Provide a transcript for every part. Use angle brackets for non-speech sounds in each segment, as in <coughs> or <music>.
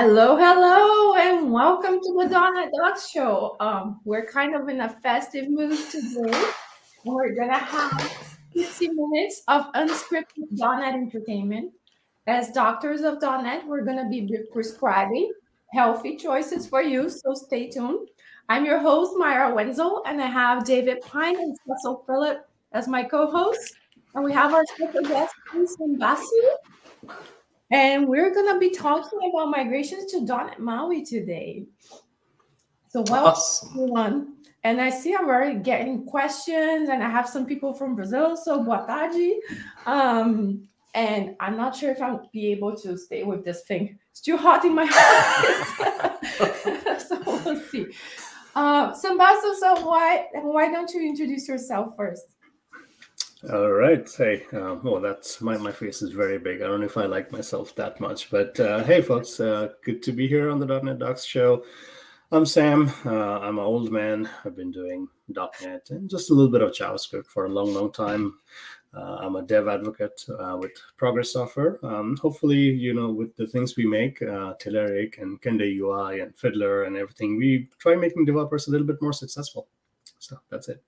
Hello, hello, and welcome to the .NET Docs Show. Um, we're kind of in a festive mood today. We're gonna have 60 minutes of unscripted .NET entertainment. As doctors of .NET, we're gonna be prescribing healthy choices for you, so stay tuned. I'm your host, Maira Wenzel, and I have David Pine and Cecil Phillip as my co-hosts. And we have our special guest, Sam Basu. And we're going to be talking about migrations to .NET MAUI today. So welcome, awesome. everyone. And I see I'm already getting questions, and I have some people from Brazil. So boa tarde. Um, and I'm not sure if I'll be able to stay with this thing. It's too hot in my <laughs> office. <laughs> so we'll see. Uh, Sam Basu, so why why don't you introduce yourself first? All right. Hey, uh, well, that's my, my face is very big. I don't know if I like myself that much, but uh, hey, folks, uh, good to be here on the .NET Docs show. I'm Sam. Uh, I'm an old man. I've been doing .NET and just a little bit of JavaScript for a long, long time. Uh, I'm a dev advocate with Progress Software. Um, hopefully, you know, with the things we make, uh, Telerik and Kendo UI and Fiddler and everything, we try making developers a little bit more successful. So that's it.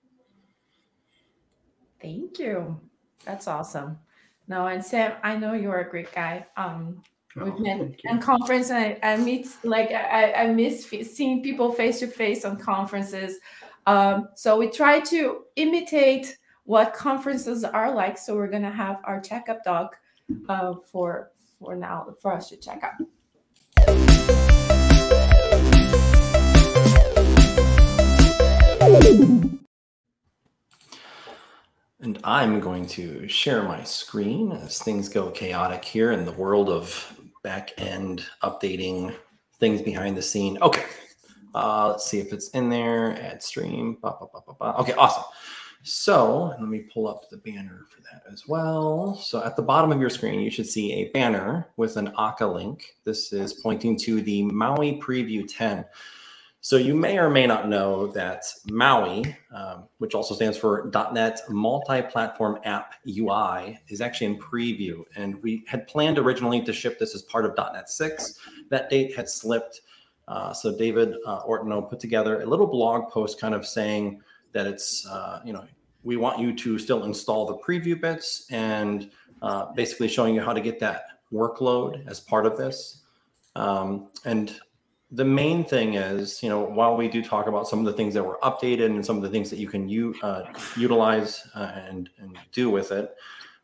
Thank you. That's awesome. No, and Sam, I know you're a great guy. Um, we've oh, met in conference, and I, I meet like I, I miss seeing people face to face on conferences. Um, so we try to imitate what conferences are like. So we're gonna have our checkup doc uh, for for now for us to check out. And I'm going to share my screen as things go chaotic here in the world of back end updating things behind the scene. Okay, uh, let's see if it's in there. Add stream. Bah, bah, bah, okay, awesome. So let me pull up the banner for that as well. So at the bottom of your screen, you should see a banner with an aka link. This is pointing to the Maui Preview 10. So you may or may not know that MAUI, um, which also stands for .NET Multi-Platform App UI, is actually in preview. And we had planned originally to ship this as part of .NET 6. That date had slipped. Uh, so David uh, Ortinau put together a little blog post kind of saying that it's, uh, you know, we want you to still install the preview bits and uh, basically showing you how to get that workload as part of this. Um, and the main thing is, you know, while we do talk about some of the things that were updated and some of the things that you can u- uh, utilize uh, and, and do with it,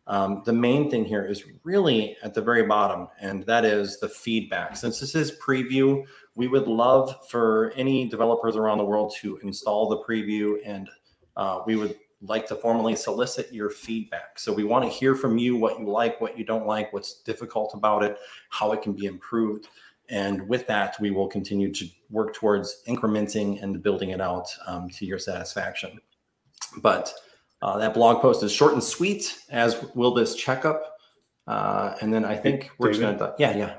um, the main thing here is really at the very bottom, and that is the feedback. Since this is preview, we would love for any developers around the world to install the preview, and uh, we would like to formally solicit your feedback. So we want to hear from you what you like, what you don't like, what's difficult about it, how it can be improved. And with that, we will continue to work towards incrementing and building it out um, to your satisfaction. But uh, that blog post is short and sweet, as will this checkup. Uh, and then I think we're David, just going to, yeah, yeah.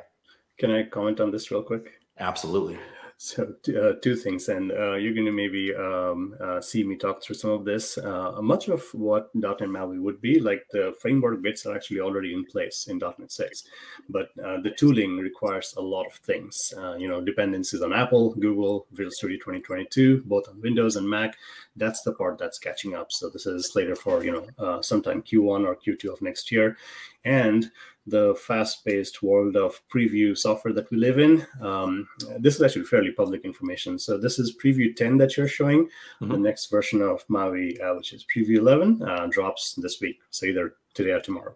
Can I comment on this real quick? Absolutely. <laughs> So uh, two things, and uh, you're going to maybe um, uh, see me talk through some of this. Uh, much of what .NET MAUI would be, like the framework bits are actually already in place in .NET 6, but uh, the tooling requires a lot of things. Uh, you know, dependencies on Apple, Google, Visual Studio 2022, both on Windows and Mac. That's the part that's catching up. So this is later for you know sometime Q1 or Q2 of next year, and the fast-paced world of preview software that we live in. Um, this is actually fairly public information. So this is preview 10 that you're showing. Mm-hmm. The next version of Maui, uh, which is preview 11, uh, drops this week. So either today or tomorrow.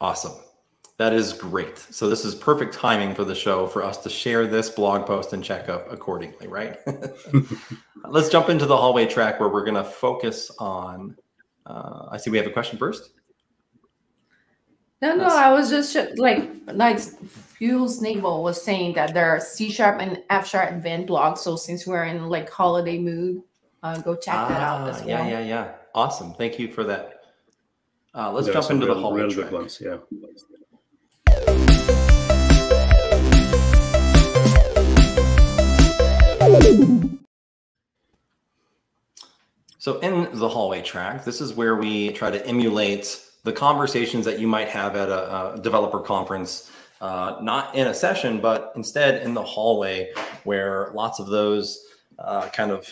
Awesome. That is great. So this is perfect timing for the show for us to share this blog post and check up accordingly, right? <laughs> <laughs> Let's jump into the hallway track where we're going to focus on. Uh, I see we have a question first. No, no, I was just like like Fuels Naval was saying that there are C sharp and F sharp advanced blogs. So since we're in like holiday mood, uh, go check ah, that out as ah, well. Yeah, yeah, yeah. Awesome. Thank you for that. Uh, let's jump into real, the hallway real track. good ones. Yeah. So in the hallway track, this is where we try to emulate the conversations that you might have at a, a developer conference uh, not in a session, but instead in the hallway where lots of those uh, kind of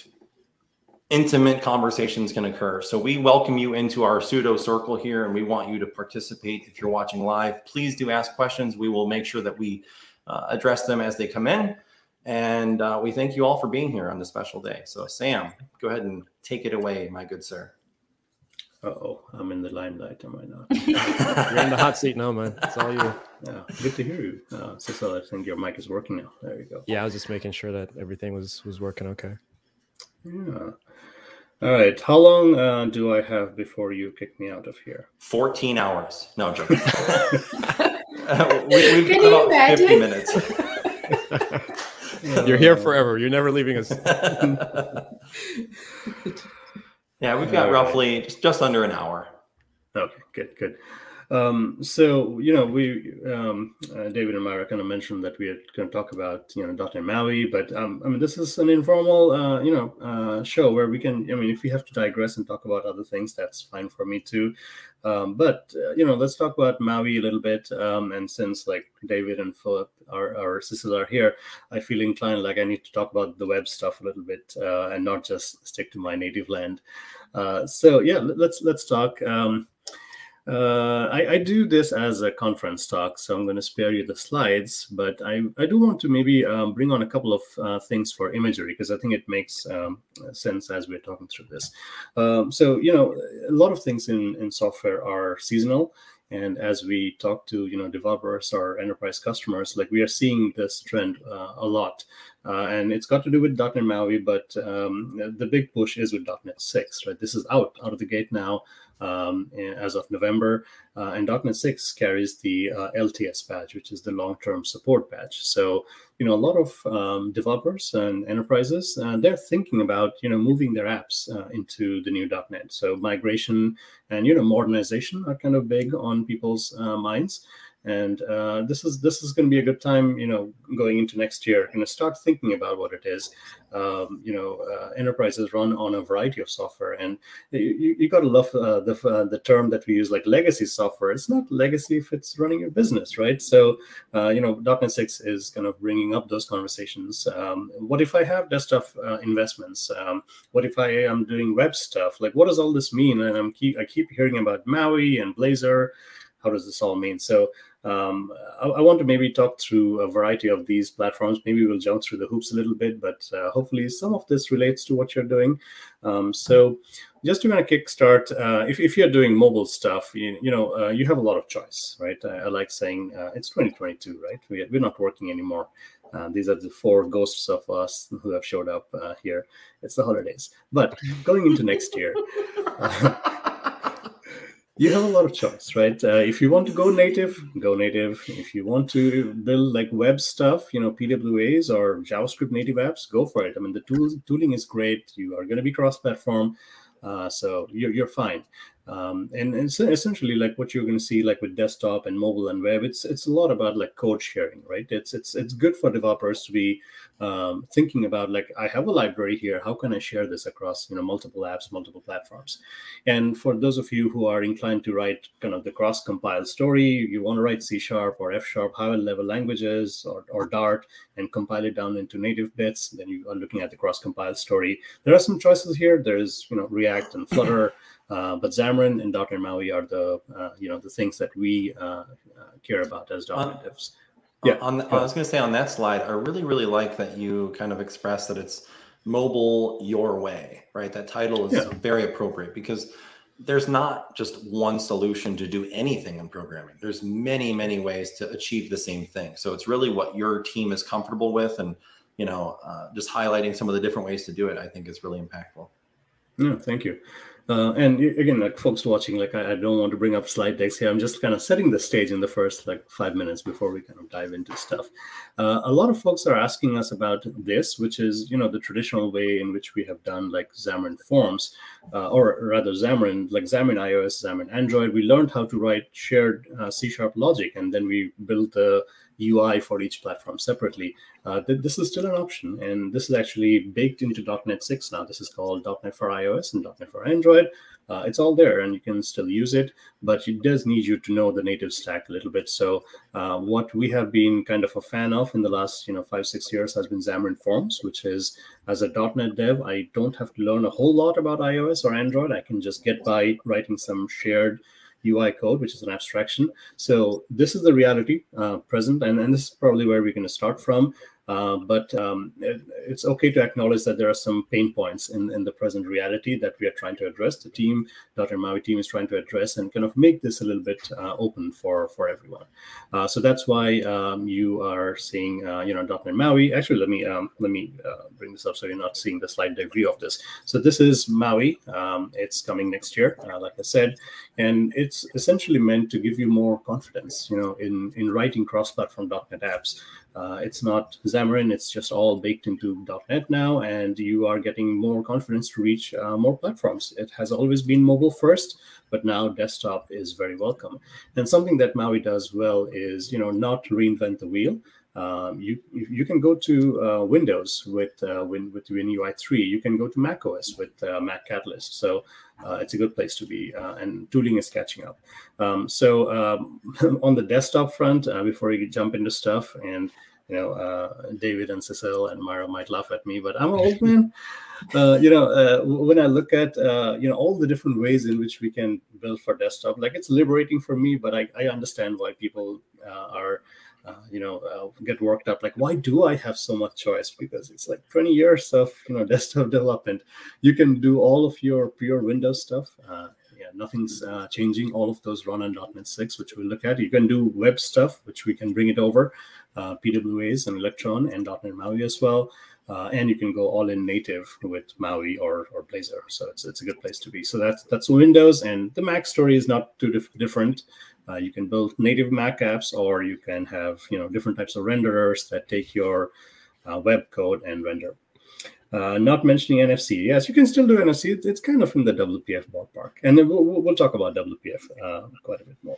intimate conversations can occur. So we welcome you into our pseudo circle here and we want you to participate. If you're watching live, please do ask questions. We will make sure that we uh, address them as they come in. And uh, we thank you all for being here on this special day. So, Sam, go ahead and take it away, my good sir. Oh, I'm in the limelight, am I not? <laughs> You're in the hot seat now, man. It's all you. Yeah, good to hear you. Uh, so, I think your mic is working now. There you go. Yeah, I was just making sure that everything was was working okay. Yeah. All right. How long uh, do I have before you kick me out of here? 14 hours. No, I'm joking. <laughs> we, we've Can got you about 50 minutes. <laughs> You're here forever. You're never leaving us. Yeah, we've got All right. roughly just, just under an hour. Okay, good, good. Um, so you know, we um, uh, David and Myra kind of mentioned that we are going to talk about you know .NET Maui, but um, I mean this is an informal uh, you know uh, show where we can. I mean, if we have to digress and talk about other things, that's fine for me too. Um, but uh, you know, let's talk about Maui a little bit. Um, and since like David and Phillip are or Cecil are here, I feel inclined like I need to talk about the web stuff a little bit uh, and not just stick to my native land. Uh, so yeah, let- let's let's talk. Um, uh, I, I do this as a conference talk, so I'm going to spare you the slides, but I, I do want to maybe um, bring on a couple of uh, things for imagery because I think it makes um, sense as we're talking through this. Um, so, you know, a lot of things in, in software are seasonal. And as we talk to, you know, developers or enterprise customers, like we are seeing this trend uh, a lot. Uh, and it's got to do with .NET MAUI, but um, the big push is with .NET 6, right? This is out, out of the gate now um, as of November. Uh, and .NET 6 carries the uh, LTS patch, which is the long-term support patch. So, you know, a lot of um, developers and enterprises, uh, they're thinking about, you know, moving their apps uh, into the new .NET. So migration and, you know, modernization are kind of big on people's uh, minds. And uh, this is this is going to be a good time, you know, going into next year, and start thinking about what it is. Um, you know, uh, enterprises run on a variety of software, and you, you got to love uh, the uh, the term that we use, like legacy software. It's not legacy if it's running your business, right? So, uh, you know, .NET 6 is kind of bringing up those conversations. Um, what if I have desktop uh, investments? Um, what if I am doing web stuff? Like, what does all this mean? And I'm keep I keep hearing about Maui and Blazor. How does this all mean? So um, I, I, want to maybe talk through a variety of these platforms. Maybe we'll jump through the hoops a little bit, but uh, hopefully some of this relates to what you're doing. Um, so just to kind of kickstart, uh, if, if you're doing mobile stuff, you, you know, uh, you have a lot of choice, right? I, I like saying uh, it's 2022, right? We, we're not working anymore. Uh, these are the four ghosts of us who have showed up uh, here. It's the holidays. But going into next year, <laughs> <laughs> you have a lot of choice, right? Uh, if you want to go native, go native. If you want to build like web stuff, you know, PWAs or JavaScript native apps, go for it. I mean, the tools, tooling is great. You are going to be cross-platform, uh, so you're, you're fine. Um, and, and so essentially, like what you're going to see, like with desktop and mobile and web, it's it's a lot about like code sharing, right? It's it's it's good for developers to be um, thinking about like I have a library here. How can I share this across you know multiple apps, multiple platforms? And for those of you who are inclined to write kind of the cross compile story, you want to write C sharp or F sharp, higher level languages or, or Dart and compile it down into native bits, then you are looking at the cross compile story. There are some choices here. There's you know React and Flutter. Uh, but Xamarin and .NET MAUI are the uh, you know the things that we uh, care about as .NET devs. Yeah, on the, I was going to say on that slide, I really really like that you kind of express that it's mobile your way, right? That title is yeah. very appropriate because there's not just one solution to do anything in programming. There's many many ways to achieve the same thing. So it's really what your team is comfortable with, and you know, uh, just highlighting some of the different ways to do it. I think is really impactful. Yeah, thank you. Uh, and again, like folks watching, like I, I, don't want to bring up slide decks here. I'm just kind of setting the stage in the first like five minutes before we kind of dive into stuff. Uh, a lot of folks are asking us about this, which is you know the traditional way in which we have done like Xamarin Forms, uh, or rather Xamarin, like Xamarin iOS, Xamarin Android. We learned how to write shared uh, C sharp logic, and then we built the UI for each platform separately. uh, th- this is still an option. And this is actually baked into .NET 6 now. This is called .NET for iOS and .NET for Android. Uh, it's all there and you can still use it, but it does need you to know the native stack a little bit. So uh, what we have been kind of a fan of in the last, you know, five, six years has been Xamarin Forms, which is as a .NET dev, I don't have to learn a whole lot about iOS or Android. I can just get by writing some shared UI code, which is an abstraction. So this is the reality uh, present, and, and this is probably where we're going to start from. Uh, but um, it, it's okay to acknowledge that there are some pain points in, in the present reality that we are trying to address. The team, Dr. Maui team, is trying to address and kind of make this a little bit uh, open for for everyone. Uh, so that's why um, you are seeing, uh, you know, Dr. Maui. Actually, let me um, let me uh, bring this up so you're not seeing the slide view of this. So this is Maui. Um, it's coming next year, like I said, and it's essentially meant to give you more confidence, you know, in in writing cross-platform .NET apps. Uh, it's not Xamarin, it's just all baked into .NET now, and you are getting more confidence to reach uh, more platforms. It has always been mobile first, but now desktop is very welcome. And something that Maui does well is, you know, not reinvent the wheel. Um, you you can go to uh, Windows with uh, Win, with WinUI 3. You can go to macOS with uh, Mac Catalyst. So uh, it's a good place to be. Uh, and tooling is catching up. Um, so um, <laughs> on the desktop front, uh, before you jump into stuff, and you know, David and Cecil and Mara might laugh at me, but I'm an old man. <laughs> you know, when I look at you know all the different ways in which we can build for desktop, like it's liberating for me, but I, I understand why people are uh, you know, uh, get worked up. Like, why do I have so much choice? Because it's like 20 years of you know <laughs> desktop development. You can do all of your pure Windows stuff. Uh, yeah, nothing's uh, changing. All of those run on .NET 6, which we'll look at. You can do web stuff, which we can bring it over, uh, PWAs and Electron and .NET MAUI as well. And you can go all in native with Maui or, or Blazor. So it's, it's a good place to be. So that's that's Windows, and the Mac story is not too dif- different. Uh, you can build native Mac apps, or you can have you know different types of renderers that take your uh, web code and render. Uh, not mentioning MFC. Yes, you can still do MFC. It's, it's kind of in the WPF ballpark, and then we'll, we'll talk about WPF uh, quite a bit more.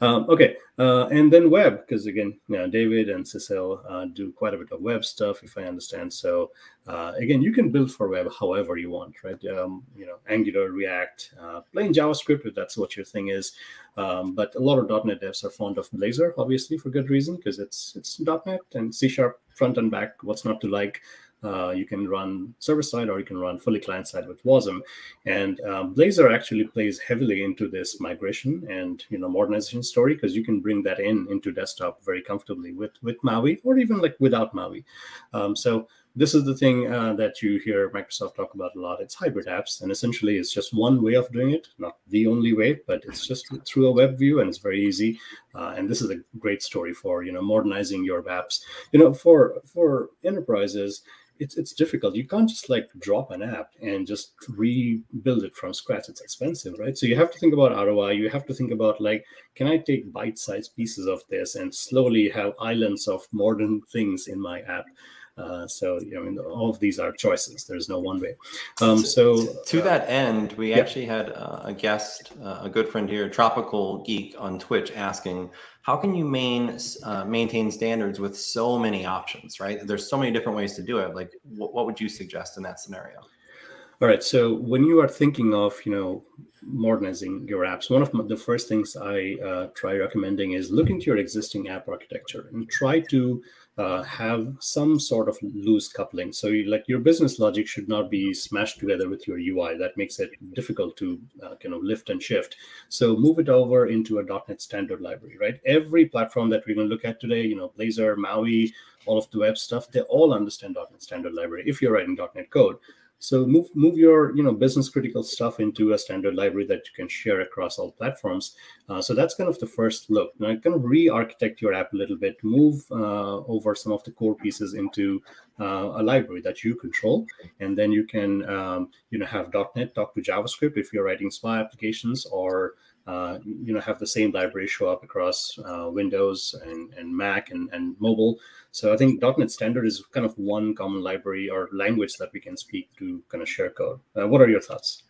Um, okay, uh, and then web, because again, you know, David and Cecil uh, do quite a bit of web stuff, if I understand. So uh, again, you can build for web however you want, right? Um, you know, Angular, React, uh, plain JavaScript, if that's what your thing is. Um, but a lot of .NET devs are fond of Blazor, obviously for good reason, because it's it's .NET and C Sharp front and back. What's not to like? Uh, you can run server side or you can run fully client side with Wasm. And um, Blazor actually plays heavily into this migration and you know modernization story because you can bring that in into desktop very comfortably with with Maui or even like without Maui. Um, so this is the thing uh, that you hear Microsoft talk about a lot. It's hybrid apps, and essentially it's just one way of doing it, not the only way, but it's just through a web view, and it's very easy. Uh, and this is a great story for you know modernizing your apps. You know, for for enterprises, it's it's difficult. You can't just like drop an app and just rebuild it from scratch. It's expensive, right? So you have to think about ROI. You have to think about like, can I take bite-sized pieces of this and slowly have islands of modern things in my app? Uh, so you know, I mean, all of these are choices. There's no one way. Um, so to uh, that end, we yeah. actually had uh, a guest, uh, a good friend here, Tropical Geek on Twitch, asking, "How can you main, uh, maintain standards with so many options? Right? There's so many different ways to do it. Like, wh- what would you suggest in that scenario?" All right. So when you are thinking of, you know, modernizing your apps, one of the first things I uh, try recommending is look into your existing app architecture and try to uh, have some sort of loose coupling. So, you, like your business logic should not be smashed together with your UI. That makes it difficult to uh, kind of lift and shift. So, move it over into a .NET standard library. Right. Every platform that we're going to look at today, you know, Blazor, Maui, all of the web stuff, they all understand .NET standard library if you're writing .NET code. So move move your you know business critical stuff into a standard library that you can share across all platforms. Uh, so that's kind of the first look. Now kind of re-architect your app a little bit, move uh, over some of the core pieces into uh, a library that you control, and then you can um, you know have .NET talk to JavaScript if you're writing SPA applications or uh, you know have the same library show up across uh, Windows and, and Mac and, and mobile. So I think .NET Standard is kind of one common library or language that we can speak to kind of share code. Uh, what are your thoughts?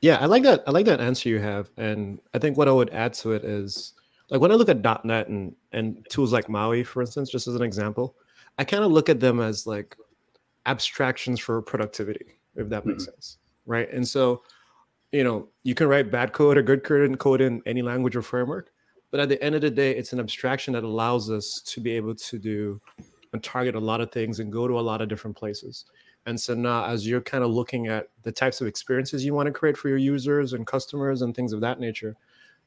Yeah, I like that. I like that answer you have, and I think what I would add to it is like when I look at .NET and and tools like Maui, for instance, just as an example, I kind of look at them as like abstractions for productivity, if that makes mm-hmm. sense, right? And so, you know, you can write bad code or good code in any language or framework, but at the end of the day, it's an abstraction that allows us to be able to do and target a lot of things and go to a lot of different places. And so now, as you're kind of looking at the types of experiences you want to create for your users and customers and things of that nature,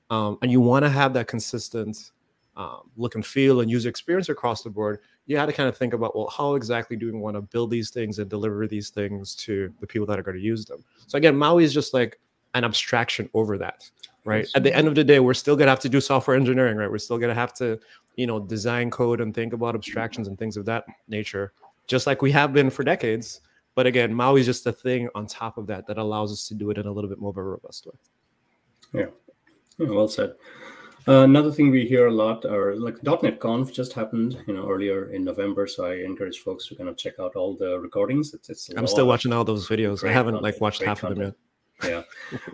um, and you want to have that consistent um, look and feel and user experience across the board, you had to kind of think about, well, how exactly do we want to build these things and deliver these things to the people that are going to use them? So again, Maui is just like an abstraction over that, right? At the end of the day, we're still going to have to do software engineering, right? We're still going to have to, you know, design code and think about abstractions and things of that nature, just like we have been for decades. But again, Maui is just a thing on top of that that allows us to do it in a little bit more of a robust way. Yeah, yeah well said. Uh, another thing we hear a lot are like .NET Conf just happened, you know, earlier in November. So I encourage folks to kind of check out all the recordings. It's, it's I'm still watching all those videos. I haven't content, like watched half content. of them yet yeah.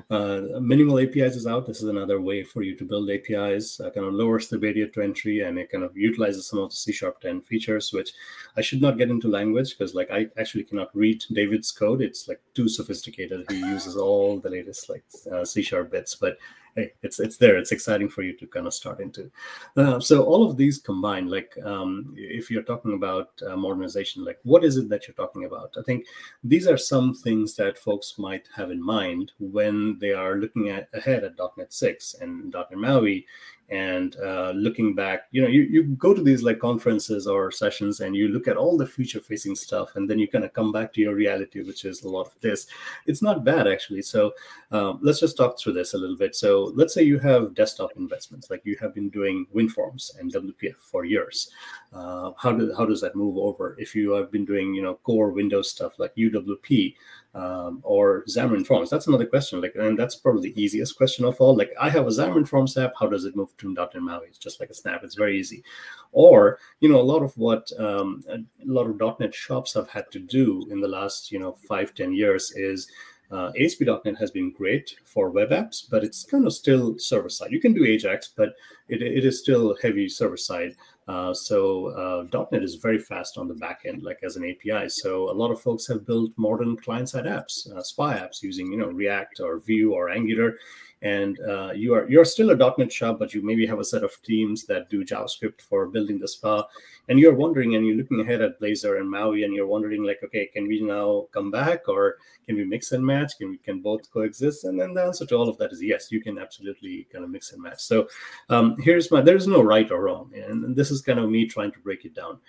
Uh, minimal apis is out. This is another way for you to build apis uh, kind of lowers the barrier to entry and it kind of utilizes some of the c sharp 10 features which i should not get into language because like i actually cannot read david's code. It's like too sophisticated. He uses all the latest like uh, c sharp bits. But hey, it's it's there. It's exciting for you to kind of start into. Uh, so all of these combined, like um, if you're talking about uh, modernization, like what is it that you're talking about? I think these are some things that folks might have in mind when they are looking at ahead at .NET 6 and .NET MAUI and uh, looking back you know you, you go to these like conferences or sessions and you look at all the future facing stuff and then you kind of come back to your reality which is a lot of this. It's not bad actually. So um, let's just talk through this a little bit. So let's say you have desktop investments like you have been doing WinForms and wpf for years. Uh, how, do, how does that move over? If you have been doing you know core windows stuff like uwp um, or Xamarin Forms? That's another question. Like, and that's probably the easiest question of all. Like, I have a Xamarin Forms app. How does it move to .NET MAUI? It's just like a snap. It's very easy. Or, you know, a lot of what um, a lot of .NET shops have had to do in the last, you know, five ten years is uh, ASP.NET has been great for web apps, but it's kind of still server side. You can do Ajax, but it, it is still heavy server side. Uh, so uh, .NET is very fast on the back end, like as an API. So a lot of folks have built modern client-side apps, uh, apps using you know React or Vue or Angular, and uh, you are you're still a .NET shop, but you maybe have a set of teams that do JavaScript for building the SPA, and you're wondering and you're looking ahead at Blazor and Maui, and you're wondering like, okay, can we now come back or can we mix and match? Can we can both coexist? And then the answer to all of that is yes, you can absolutely kind of mix and match. So um, here's my there's no right or wrong, and this is kind of me trying to break it down.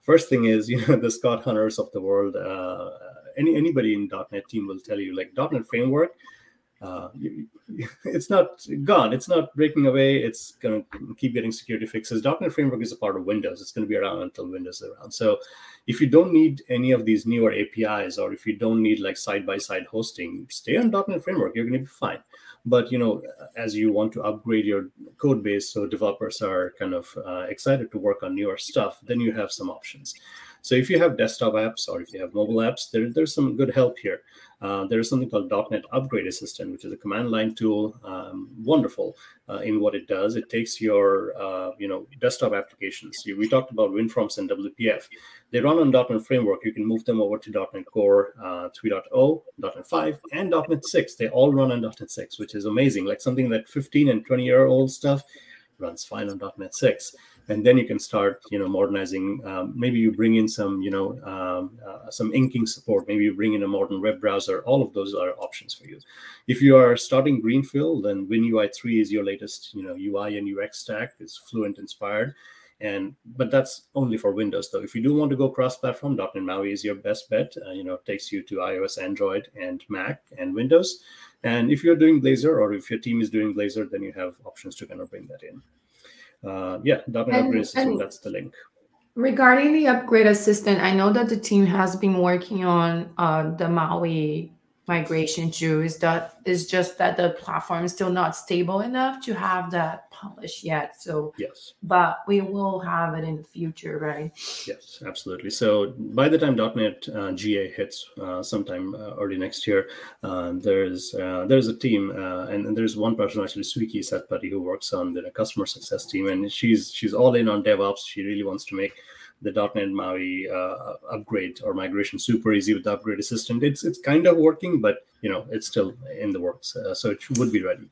First thing is, <laughs> you know, the Scott Hunters of the world. Uh, any anybody in .NET team will tell you like .NET framework uh, <laughs> it's not gone. It's not breaking away. It's going to keep getting security fixes. .NET Framework is a part of Windows. It's going to be around until Windows is around. So if you don't need any of these newer APIs, or if you don't need like side-by-side -side hosting, stay on .NET Framework. You're going to be fine. But you know, as you want to upgrade your code base, so developers are kind of uh, excited to work on newer stuff, then you have some options. So if you have desktop apps or if you have mobile apps, there, there's some good help here. Uh, there is something called .NET Upgrade Assistant, which is a command line tool, um, wonderful uh, in what it does. It takes your uh, you know desktop applications. We talked about WinForms and WPF. They run on .NET Framework. You can move them over to .NET Core uh, 3.0, .NET 5, and .NET 6. They all run on .NET 6, which is amazing. Like something that 15 and 20 year old stuff runs fine on .NET 6 and then you can start you know modernizing um, maybe you bring in some you know um, uh, some inking support maybe you bring in a modern web browser all of those are options for you. If you are starting greenfield then winui 3 is your latest you know ui and ux stack. Is fluent inspired and but that's only for windows though. If you do want to go cross platform .NET MAUI is your best bet uh, you know takes you to ios android and mac and windows. And if you're doing blazor or if your team is doing blazor then you have options to kind of bring that in uh, yeah, .NET and, Upgrade Assistant, that's the link. Regarding the Upgrade Assistant, I know that the team has been working on uh, the Maui migration too. Is that is just that the platform is still not stable enough to have that published yet. So yes, but we will have it in the future, right? yes, absolutely. So by the time .NET uh, GA hits uh, sometime uh, early next year, uh, there's uh, there's a team, uh, and, and there's one person actually, Sweekriti Satpathy, who works on the customer success team, and she's she's all in on DevOps. She really wants to make the .NET MAUI uh, upgrade or migration super easy with the upgrade assistant. It's it's kind of working, but you know it's still in the works, uh, so it would be ready.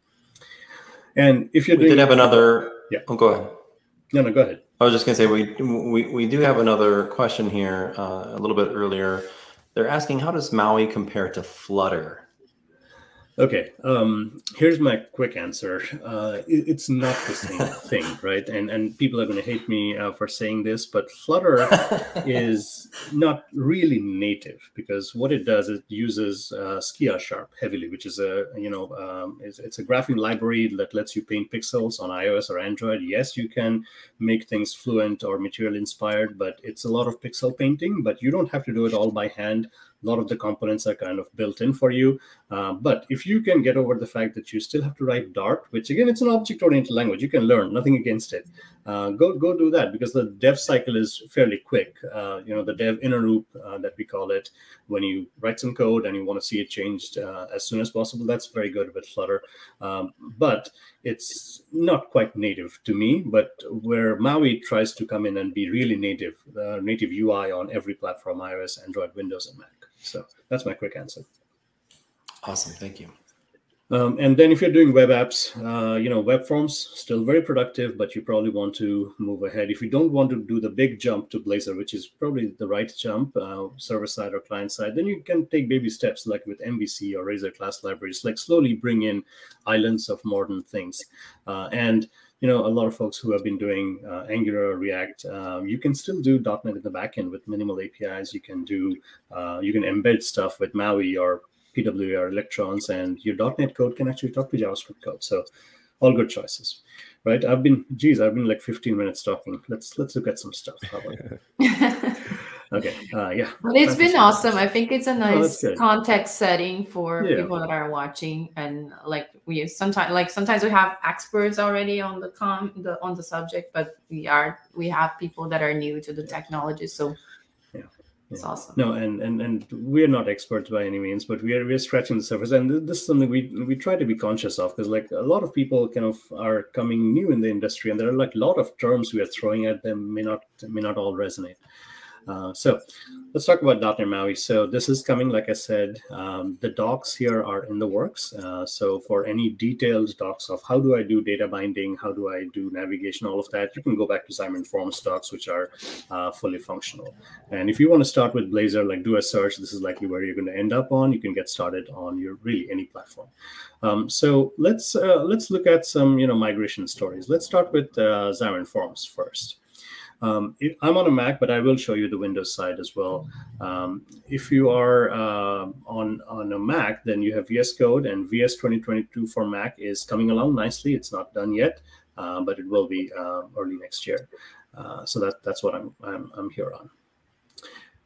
And if doing, did have another. Yeah. Oh, go ahead. no, no, go ahead. I was just going to say we, we we do have another question here uh, a little bit earlier. They're asking how does Maui compare to Flutter? Okay, um, here's my quick answer. Uh, it- it's not the same <laughs> thing, right? And and people are going to hate me uh, for saying this, but Flutter <laughs> is not really native because what it does it uses uh, Skia Sharp heavily, which is a you know um, it's, it's a graphing library that lets you paint pixels on iOS or Android. Yes, you can make things fluent or material inspired, but it's a lot of pixel painting. But you don't have to do it all by hand. A lot of the components are kind of built in for you. Uh, but if you can get over the fact that you still have to write Dart, which again it's an object-oriented language, you can learn nothing against it. Uh, go go do that because the dev cycle is fairly quick. Uh, you know the dev inner loop uh, that we call it. When you write some code and you want to see it changed uh, as soon as possible, that's very good with Flutter. Um, but it's not quite native to me. But where Maui tries to come in and be really native, uh, native UI on every platform: iOS, Android, Windows, and Mac. So that's my quick answer. Awesome, thank you. Um, and then if you're doing web apps, uh, you know, web forms still very productive, but you probably want to move ahead. If you don't want to do the big jump to Blazor, which is probably the right jump, uh, server side or client side, then you can take baby steps like with MVC or Razor class libraries, like slowly bring in islands of modern things. Uh, and you know, a lot of folks who have been doing uh, Angular or React, um, you can still do .NET in the backend with minimal APIs. You can do, uh, you can embed stuff with Maui or PWA or Electrons, and your .NET code can actually talk to JavaScript code. So, all good choices, right? I've been, geez, I've been like 15 minutes talking. Let's let's look at some stuff. <laughs> How about it? Okay, uh, yeah. But it's been awesome. I think it's a Oh, nice good. context setting for Yeah. people that are watching, and like we sometimes like sometimes we have experts already on the com the on the subject, but we are we have people that are new to the technology, so Yeah. it's Yeah. awesome. No, and and and we're not experts by any means, but we are we're scratching the surface, and this is something we we try to be conscious of because like a lot of people kind of are coming new in the industry, and there are like a lot of terms we are throwing at them may not may not all resonate. Uh, so let's talk about .NET MAUI. So this is coming, like I said, um, the docs here are in the works. Uh, so for any detailed docs of how do I do data binding, how do I do navigation, all of that, you can go back to Xamarin Forms docs, which are uh, fully functional. And if you want to start with Blazor, like do a search, this is likely where you're going to end up on. You can get started on your really any platform. Um, so let's uh, let's look at some you know migration stories. Let's start with uh, Xamarin Forms first. Um, if- I'm on a Mac, but I will show you the Windows side as well. Um, if you are uh, on on a Mac, then you have VS Code, and VS 2022 for Mac is coming along nicely. It's not done yet, uh, but it will be uh, early next year. Uh, so that that's what I'm, I'm I'm here on.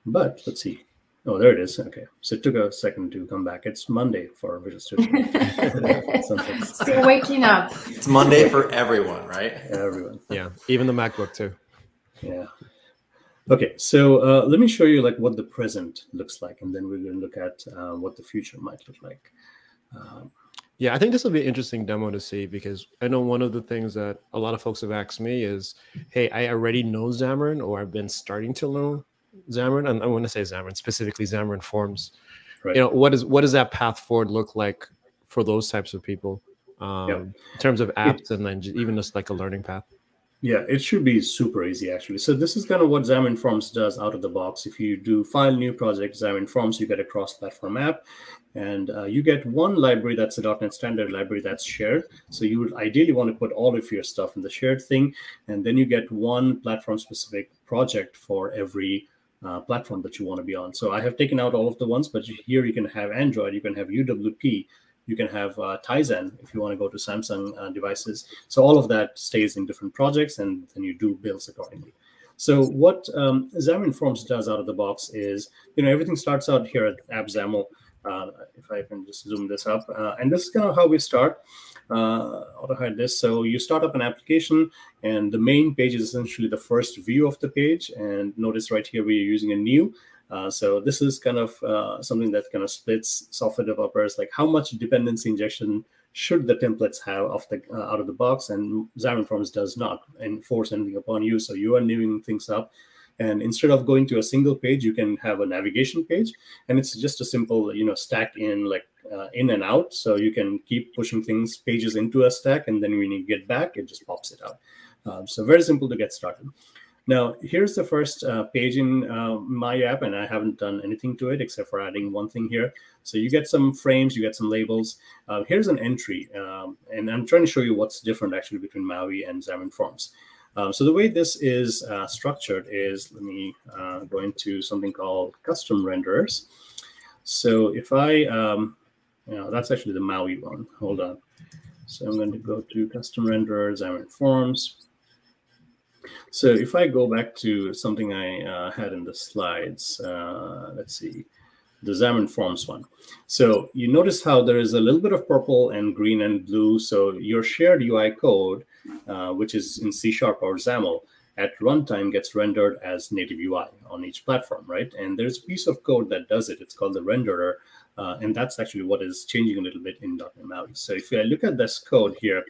But let's see. Oh, there it is. Okay, so it took a second to come back. It's Monday for Visual Studio. <laughs> Still waking up. It's Monday for everyone, right? Everyone. Yeah, even the MacBook too. Yeah. Okay, so uh, let me show you like what the present looks like, and then we're going to look at uh, what the future might look like. Um, Yeah, I think this will be an interesting demo to see because I know one of the things that a lot of folks have asked me is, "Hey, I already know Xamarin, or I've been starting to learn Xamarin, and I want to say Xamarin specifically Xamarin Forms. right. You know, what is what does that path forward look like for those types of people um, in terms of apps and then even just like a learning path? Yeah, it should be super easy actually. So this is kind of what Xamarin Forms does out of the box. If you do file new project Xamarin Forms, you get a cross-platform app, and uh, you get one library that's a .NET Standard library that's shared. So you would ideally want to put all of your stuff in the shared thing, and then you get one platform-specific project for every uh, platform that you want to be on. So I have taken out all of the ones, but here you can have Android, you can have UWP, you can have uh, Tizen if you want to go to Samsung uh, devices. So all of that stays in different projects, and then you do builds accordingly. So what um, Forms does out of the box is, you know, everything starts out here at AppXaml. Uh, if I can just zoom this up, uh, and this is kind of how we start. Uh, auto hide this. So you start up an application, and the main page is essentially the first view of the page. And notice right here we are using a new. Uh, so this is kind of uh, something that kind of splits software developers, like how much dependency injection should the templates have off the uh, out of the box, and Xamarin Forms does not enforce anything upon you. So you are newing things up and instead of going to a single page, you can have a navigation page, and it's just a simple, you know, stack in like uh, in and out. So you can keep pushing things pages into a stack, and then when you get back, it just pops it out. Um, so very simple to get started. Now, here's the first uh, page in uh, my app, and I haven't done anything to it except for adding one thing here. So you get some frames, you get some labels. Uh, here's an entry, um, and I'm trying to show you what's different actually between Maui and Xamarin Forms. Um, so the way this is uh, structured is, let me uh, go into something called custom renderers. So if I, um, you know, that's actually the Maui one. Hold on. So I'm going to go to custom renderers, Xamarin Forms. So if I go back to something I uh, had in the slides, uh, let's see, the Xamarin Forms one. So you notice how there is a little bit of purple and green and blue. So your shared UI code uh, which is in C Sharp or XAML, at runtime gets rendered as native UI on each platform, right? And there's a piece of code that does it. It's called the renderer. Uh, and that's actually what is changing a little bit in .NET MAUI. So if I look at this code here,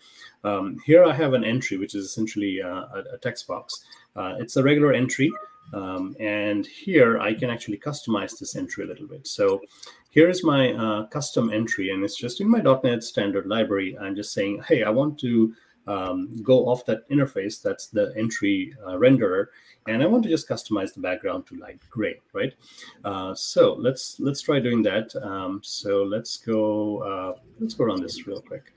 um, here I have an entry, which is essentially uh, a, a, text box. Uh, it's a regular entry. Um, and here I can actually customize this entry a little bit. So here is my uh, custom entry, and it's just in my .NET standard library. I'm just saying, hey, I want to um, go off that interface. That's the entry uh, renderer. And I want to just customize the background to light gray, right? Uh, so let's let's try doing that. Um, so let's go uh, let's go run this real quick.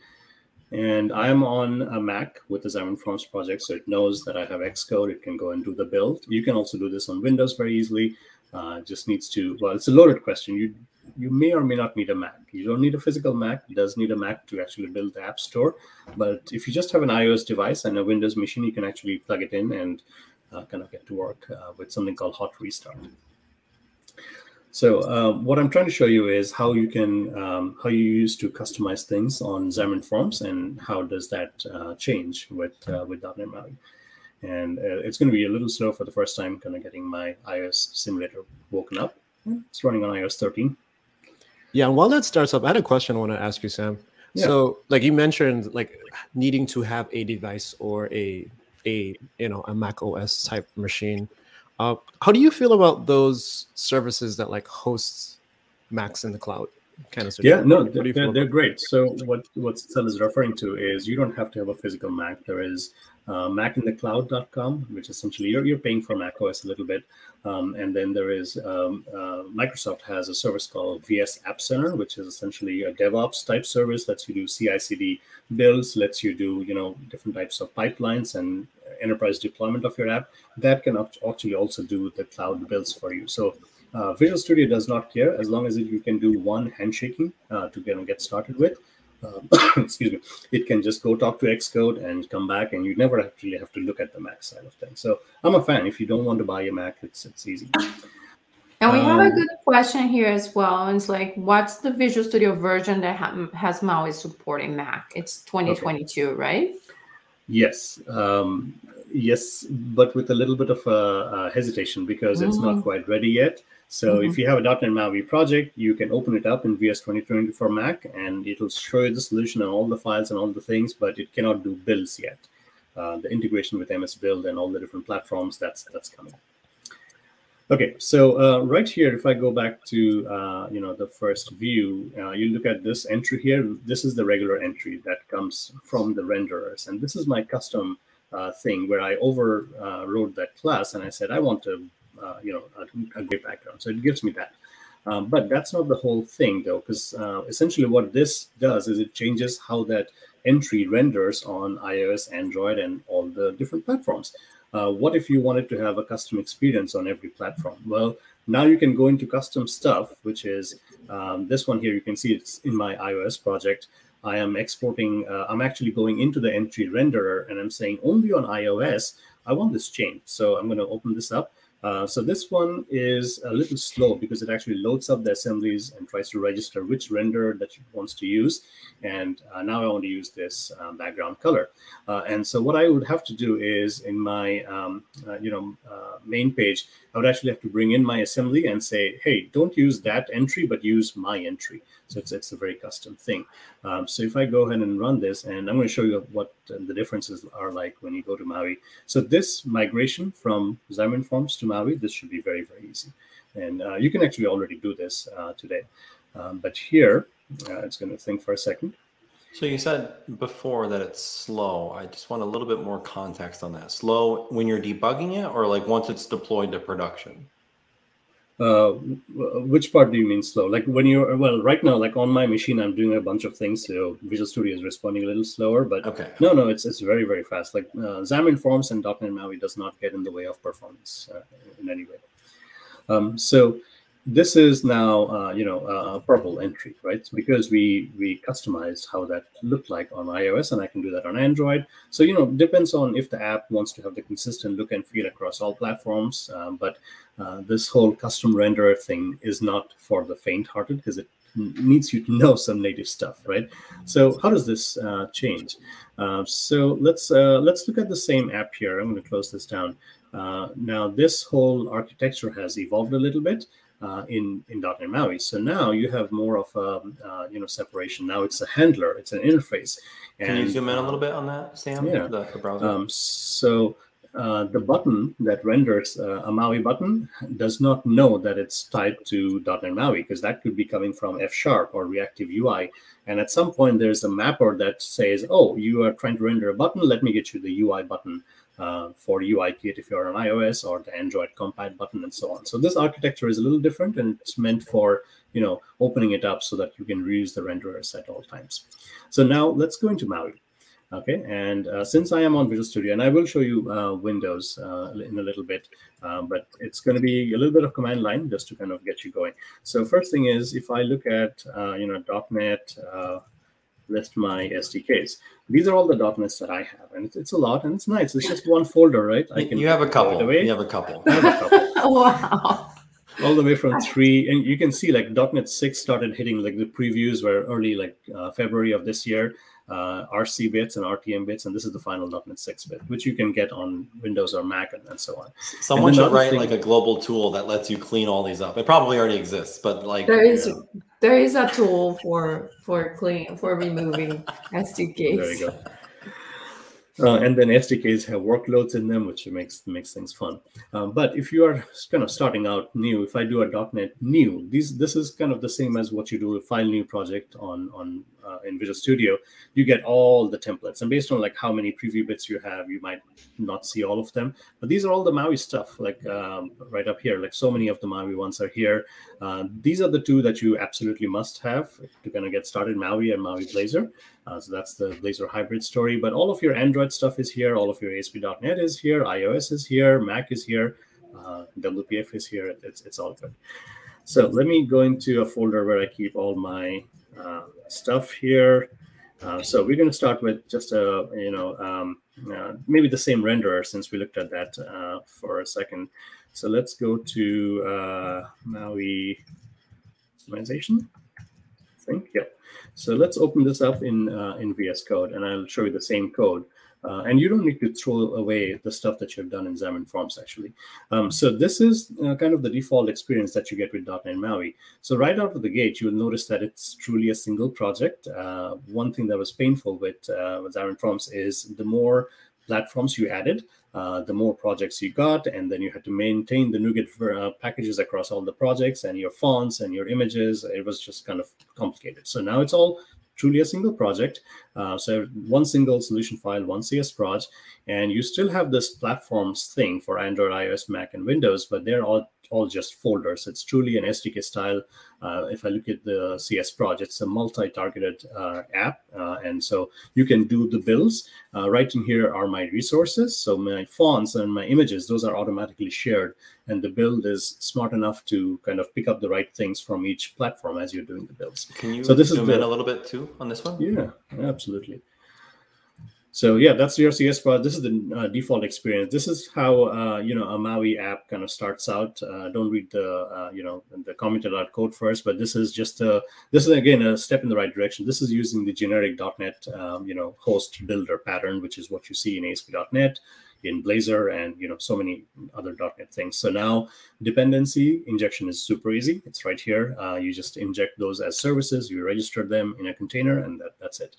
And I'm on a Mac with the Xamarin Forms project, so it knows that I have Xcode. It can go and do the build. You can also do this on Windows very easily. Uh, just needs to, well, it's a loaded question. You you may or may not need a Mac. You don't need a physical Mac. It does need a Mac to actually build the App Store. But if you just have an iOS device and a Windows machine, you can actually plug it in and uh, kind of get to work uh, with something called Hot Restart. So uh, what I'm trying to show you is how you can um, how you use to customize things on Xamarin Forms and how does that uh, change with uh, with .NET MAUI. And uh, it's going to be a little slow for the first time, kind of getting my iOS simulator woken up. It's running on iOS 13. Yeah, and while that starts up, I had a question I want to ask you, Sam. Yeah. So, like you mentioned, like needing to have a device or a a you know a Mac OS type machine. Uh, how do you feel about those services that like hosts Macs in the cloud? Kind of. Yeah, no, they're, they're great. So what what Cell is referring to is you don't have to have a physical Mac. There is uh, macinthecloud.com, which essentially you're, you're paying for Mac OS a little bit. Um, and then there is um, uh, Microsoft has a service called VS App Center, which is essentially a DevOps type service. Lets you do CI/CD builds, lets you do you know different types of pipelines and enterprise deployment of your app. That can actually also do the cloud builds for you. So uh, Visual Studio does not care as long as you can do one handshaking uh, to get, get started with um, <coughs> excuse me, it can just go talk to Xcode and come back, and you never actually have to look at the Mac side of things. So I'm a fan. If you don't want to buy a Mac, it's it's easy. And we um, have a um, good question here as well. It's like, what's the Visual Studio version that ha has Maui supporting Mac? It's 2022, okay. right? Yes. Um, yes, but with a little bit of a, a hesitation because mm -hmm. it's not mm-hmm. quite ready yet. So mm -hmm. if you have a .NET MAUI project, you can open it up in VS 2020 for Mac, and it'll show you the solution and all the files and all the things, but it cannot do builds yet. Uh, the integration with MS Build and all the different platforms, that's that's coming. Okay, so uh, right here, if I go back to uh, you know the first view, uh, you look at this entry here. This is the regular entry that comes from the renderers, and this is my custom uh, thing where I overrode that class and I said I want to uh, you know a, a, great background. So it gives me that. Um, but that's not the whole thing though, because uh, essentially what this does is it changes how that entry renders on iOS, Android, and all the different platforms. Uh, what if you wanted to have a custom experience on every platform? Well, now you can go into custom stuff, which is um, this one here. You can see it's in my iOS project. I am exporting, uh, I'm actually going into the entry renderer and I'm saying only on iOS, I want this change. So I'm going to open this up Uh, so this one is a little slow because it actually loads up the assemblies and tries to register which render that it wants to use. And uh, now I want to use this uh, background color. Uh, and so what I would have to do is in my um, uh, you know main page, I would actually have to bring in my assembly and say, hey, don't use that entry, but use my entry. So it's, it's a very custom thing. Um, so if I go ahead and run this, and I'm going to show you what the differences are like when you go to Maui. So this migration from Xamarin Forms to Maui, this should be very, very easy. And uh, you can actually already do this uh, today. Um, but here, uh, it's going to think for a second. So you said before that it's slow. I just want a little bit more context on that. Slow when you're debugging it or like once it's deployed to production? Uh, which part do you mean slow? Like when you're well, right now, like on my machine, I'm doing a bunch of things, so Visual Studio is responding a little slower. But okay, no, no, it's it's very very fast. Like uh, Xamarin Forms and .NET MAUI does not get in the way of performance uh, in any way. Um, so this is now uh, you know a purple entry right? Because we we customized how that looked like on ios and i can do that on android. So you know depends on if the app wants to have the consistent look and feel across all platforms um, but uh, this whole custom renderer thing is not for the faint-hearted because it needs you to <laughs> know some native stuff right? So how does this uh, change? Uh, so let's uh, let's look at the same app here. I'm going to close this down. Uh, now this whole architecture has evolved a little bit uh, in in .NET MAUI. So now you have more of a uh, you know separation. Now it's a handler, it's an interface. And, Can you zoom in a little bit on that, Sam? Yeah. The, the browser. Um, so uh, the button that renders uh, a Maui button does not know that it's tied to .NET MAUI because that could be coming from F Sharp or Reactive UI. And at some point, there's a mapper that says, "Oh, you are trying to render a button. Let me get you the UI button." Uh, for UIKit if you're on iOS or the Android Compat button and so on. So this architecture is a little different and it's meant for you know opening it up so that you can reuse the renderers at all times. So now let's go into Maui. Okay, and uh, since I am on Visual Studio, and I will show you uh, Windows uh, in a little bit, uh, but it's going to be a little bit of command line just to kind of get you going. So first thing is, if I look at uh, you know .NET list my SDKs. These are all the .NETs that I have, and it's, it's, a lot, and it's nice. It's just one folder, right? I can. You have a couple. You have a couple. I have a couple. <laughs> wow. All the way from three, and you can see like .NET six started hitting like the previews were early, like uh, February of this year. Uh, RC bits and RTM bits, and this is the final .NET 6 bit, which you can get on Windows or Mac and, and so on. Someone should write thing, like a global tool that lets you clean all these up. It probably already exists, but like there is you know, there is a tool for for clean for removing <laughs> SDKs. There you go. Uh, and then SDKs have workloads in them, which makes makes things fun. Um, but if you are kind of starting out new, if I do a .NET new, these this is kind of the same as what you do a file new project on on uh, in Visual Studio. You get all the templates, and based on like how many preview bits you have, you might not see all of them. But these are all the Maui stuff, like um, right up here. Like so many of the Maui ones are here. Uh, these are the two that you absolutely must have to kind of get started: Maui and Maui Blazor. Uh, so that's the Blazor hybrid story. But all of your Android stuff is here. All of your ASP.NET is here. iOS is here. Mac is here. Uh, WPF is here. It's, it's all good. So let me go into a folder where I keep all my stuff here. Uh, so we're going to start with just a, you know, um, uh, maybe the same renderer since we looked at that uh, for a second. So let's go to uh, Maui optimization. I think, yep. So let's open this up in uh, in VS Code, and I'll show you the same code. Uh, and you don't need to throw away the stuff that you've done in Xamarin Forms, actually. Um, so this is uh, kind of the default experience that you get with .NET MAUI. So right out of the gate, you'll notice that it's truly a single project. Uh, one thing that was painful with, uh, with Xamarin Forms is the more platforms you added, uh, the more projects you got, and then you had to maintain the NuGet uh, packages across all the projects and your fonts and your images. It was just kind of complicated. So now it's all truly a single project. Uh, so one single solution file, one CS proj, and you still have this platforms thing for Android, iOS, Mac, and Windows, but they're all all just folders. It's truly an SDK style. Uh, if I look at the CS project, it's a multi-targeted uh, app. Uh, and so you can do the builds. Uh, right in here are my resources. So my fonts and my images, those are automatically shared. And the build is smart enough to kind of pick up the right things from each platform as you're doing the builds. Can you so this zoom is the, in a little bit too on this one? Yeah, absolutely. So yeah, that's your CS project. This is the uh, default experience. This is how uh, you know a Maui app kind of starts out. Uh, don't read the uh, you know the commented out code first, but this is just a this is again a step in the right direction. This is using the generic .NET um, you know host builder pattern, which is what you see in ASP.NET, in Blazor, and you know so many other .NET things. So now dependency injection is super easy. It's right here. Uh, you just inject those as services. You register them in a container, and that, that's it.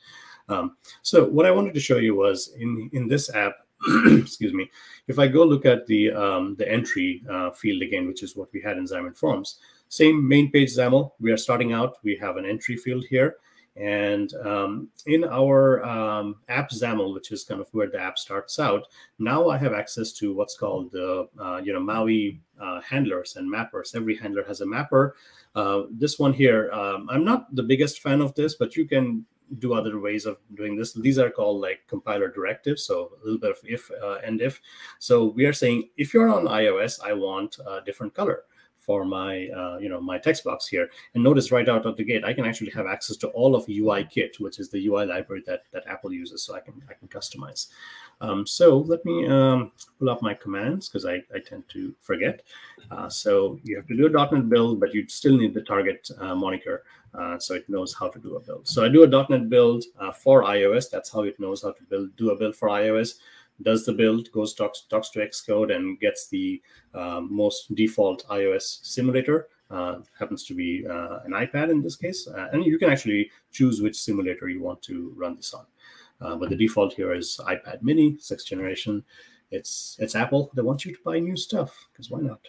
Um, so what I wanted to show you was in, in this app, <clears throat> excuse me, if I go look at the, um, the entry uh, field again, which is what we had in Xamarin Forms, same main page XAML, we are starting out, we have an entry field here. And um, in our um, app XAML, which is kind of where the app starts out, now I have access to what's called the uh, you know Maui uh, handlers and mappers. Every handler has a mapper. Uh, this one here, um, I'm not the biggest fan of this, but you can do other ways of doing this. These are called like compiler directives. So a little bit of if uh, and if. So we are saying if you're on iOS, I want a different color for my uh, you know my text box here. And notice right out of the gate, I can actually have access to all of UI Kit, which is the UI library that that Apple uses. So I can I can customize. Um, so let me um, pull up my commands because I, I tend to forget. Uh, so you have to do a .NET build, but you still need the target uh, moniker uh, so it knows how to do a build. So I do a .NET build uh, for iOS. That's how it knows how to build do a build for iOS. Does the build, goes talks talks to Xcode and gets the um, most default iOS simulator. Uh, happens to be uh, an iPad in this case, and you can actually choose which simulator you want to run this on. Uh, but the default here is iPad Mini, sixth generation. It's it's Apple. They want you to buy new stuff because why not?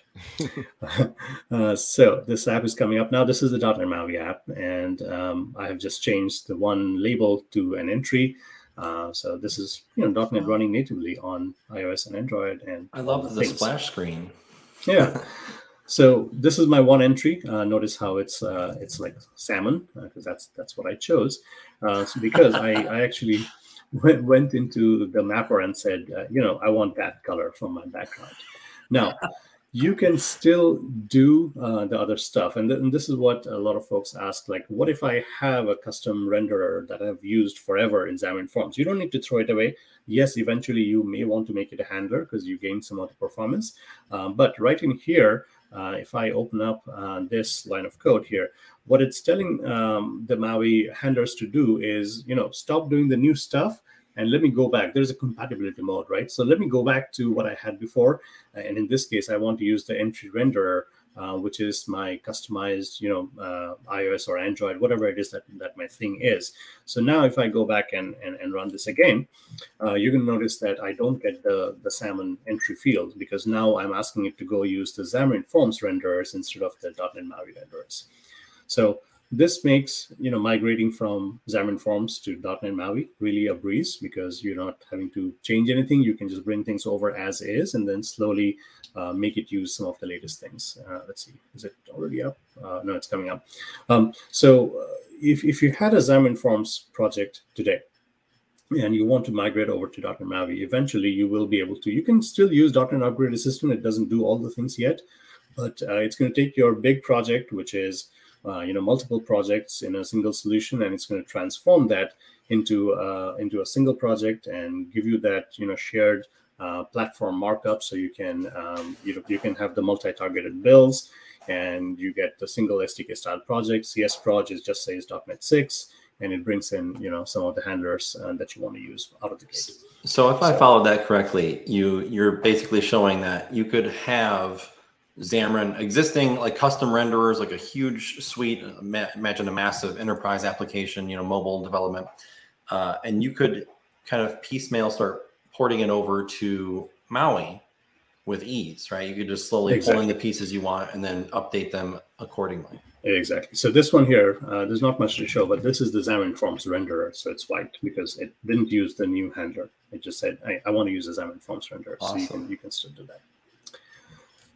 <laughs> <laughs> uh, so this app is coming up now. This is the .NET Maui app, and um, I have just changed the one label to an entry. Uh, so this is you know .NET running natively on iOS and Android. And I love the things. splash screen. Yeah. <laughs> So this is my one entry. Uh, notice how it's uh, it's like salmon because uh, that's that's what I chose. Uh, so because I, I actually <laughs> went, went into the mapper and said, uh, you know, I want that color from my background. Now, you can still do uh, the other stuff. And, th and, this is what a lot of folks ask, like, what if I have a custom renderer that I've used forever in Xamarin Forms? You don't need to throw it away. Yes, eventually you may want to make it a handler because you gain some other performance. Um, but right in here, uh, if I open up uh, this line of code here, what it's telling um, the Maui handlers to do is, you know, stop doing the new stuff and let me go back. There's a compatibility mode, right? So let me go back to what I had before. And in this case, I want to use the entry renderer, uh, which is my customized, you know, uh, iOS or Android, whatever it is that, that my thing is. So now if I go back and, and, and run this again, uh, you're going to notice that I don't get the, the Salmon entry field because now I'm asking it to go use the Xamarin Forms renderers instead of the .NET Maui renderers. So this makes you know migrating from Xamarin Forms to .NET MAUI really a breeze because you're not having to change anything. You can just bring things over as is and then slowly uh, make it use some of the latest things. Uh, let's see, is it already up? Uh, no, it's coming up. Um, so uh, if, if you had a Xamarin Forms project today, and you want to migrate over to .NET MAUI, eventually you will be able to. You can still use .NET Upgrade Assistant. It doesn't do all the things yet, but uh, it's going to take your big project, which is uh, you know multiple projects in a single solution and it's going to transform that into uh, into a single project and give you that you know shared uh, platform markup so you can um, you know you can have the multi-targeted builds and you get the single SDK style project. CS Proj is just says .NET 6 and it brings in you know some of the handlers uh, that you want to use out of the gate. So if I followed that correctly, you you're basically showing that you could have Xamarin existing like custom renderers, like a huge suite. Imagine a massive enterprise application, you know, mobile development, uh, and you could kind of piecemeal start porting it over to Maui with ease, right? You could just slowly exactly. pull in the pieces you want and then update them accordingly. Exactly. So this one here, uh, there's not much to show, but this is the Xamarin Forms renderer. So it's white because it didn't use the new handler. It just said, I, I want to use the Xamarin Forms renderer. Awesome. So you can, you can still do that.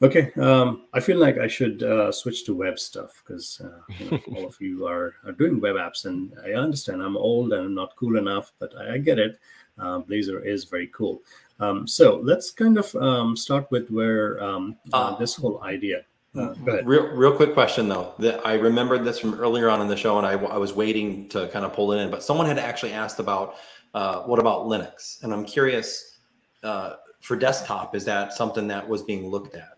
Okay, um, I feel like I should uh, switch to web stuff because uh, you know, <laughs> all of you are, are doing web apps, and I understand I'm old and I'm not cool enough, but I, I get it. Uh, Blazor is very cool. Um, so let's kind of um, start with where um, uh, this whole idea. Uh, real, real quick question though. That I remembered this from earlier on in the show, and I, I was waiting to kind of pull it in, but someone had actually asked about Uh, what about Linux? And I'm curious uh, for desktop, is that something that was being looked at?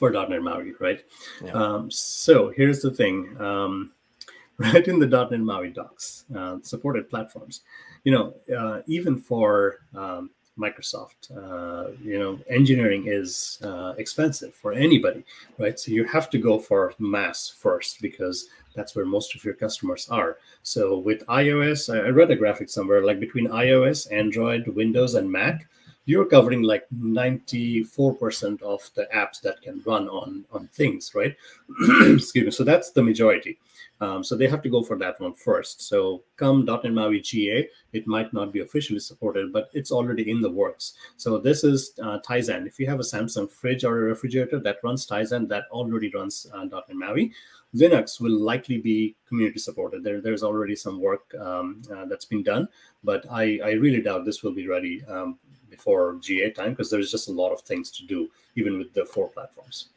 For .NET MAUI, right? Yeah. Um, so here's the thing. Um, <laughs> right in the .NET MAUI docs, uh, supported platforms, you know, uh, even for um, Microsoft, uh, you know, engineering is uh, expensive for anybody, right? So you have to go for mass first because that's where most of your customers are. So with iOS, I read a graphic somewhere like between iOS, Android, Windows, and Mac, you're covering like 94% of the apps that can run on on things, right? <clears throat> Excuse me. So that's the majority. Um, so they have to go for that one first. So come MAUI GA, it might not be officially supported, but it's already in the works. So this is uh, Tizen. If you have a Samsung fridge or a refrigerator that runs Tizen, that already runs uh, MAUI. Linux will likely be community supported. There, there's already some work um, uh, that's been done, but I, I really doubt this will be ready um, before GA time because there's just a lot of things to do, even with the four platforms.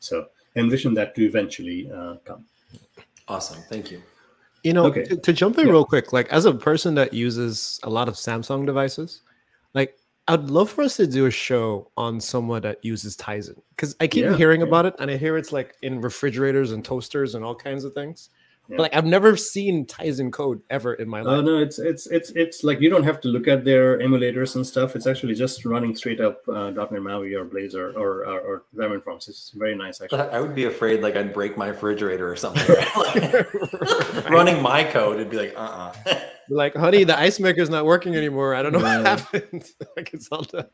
So envision that to eventually uh, come. Awesome. Thank you. You know, Okay. to, to jump in Yeah. real quick, like as a person that uses a lot of Samsung devices, like I'd love for us to do a show on someone that uses Tizen because I keep Yeah, hearing yeah. about it and I hear it's like in refrigerators and toasters and all kinds of things. Yeah. Like I've never seen Tizen code ever in my Uh, life. no, it's it's it's it's like you don't have to look at their emulators and stuff. It's actually just running straight up uh, .NET MAUI or Blazor or or, or Xamarin Forms. It's very nice actually. I would be afraid like I'd break my refrigerator or something. <laughs> Running my code, it'd be like, uh uh like, honey, the ice maker's not working anymore. I don't know what happened. <laughs> like it's all done.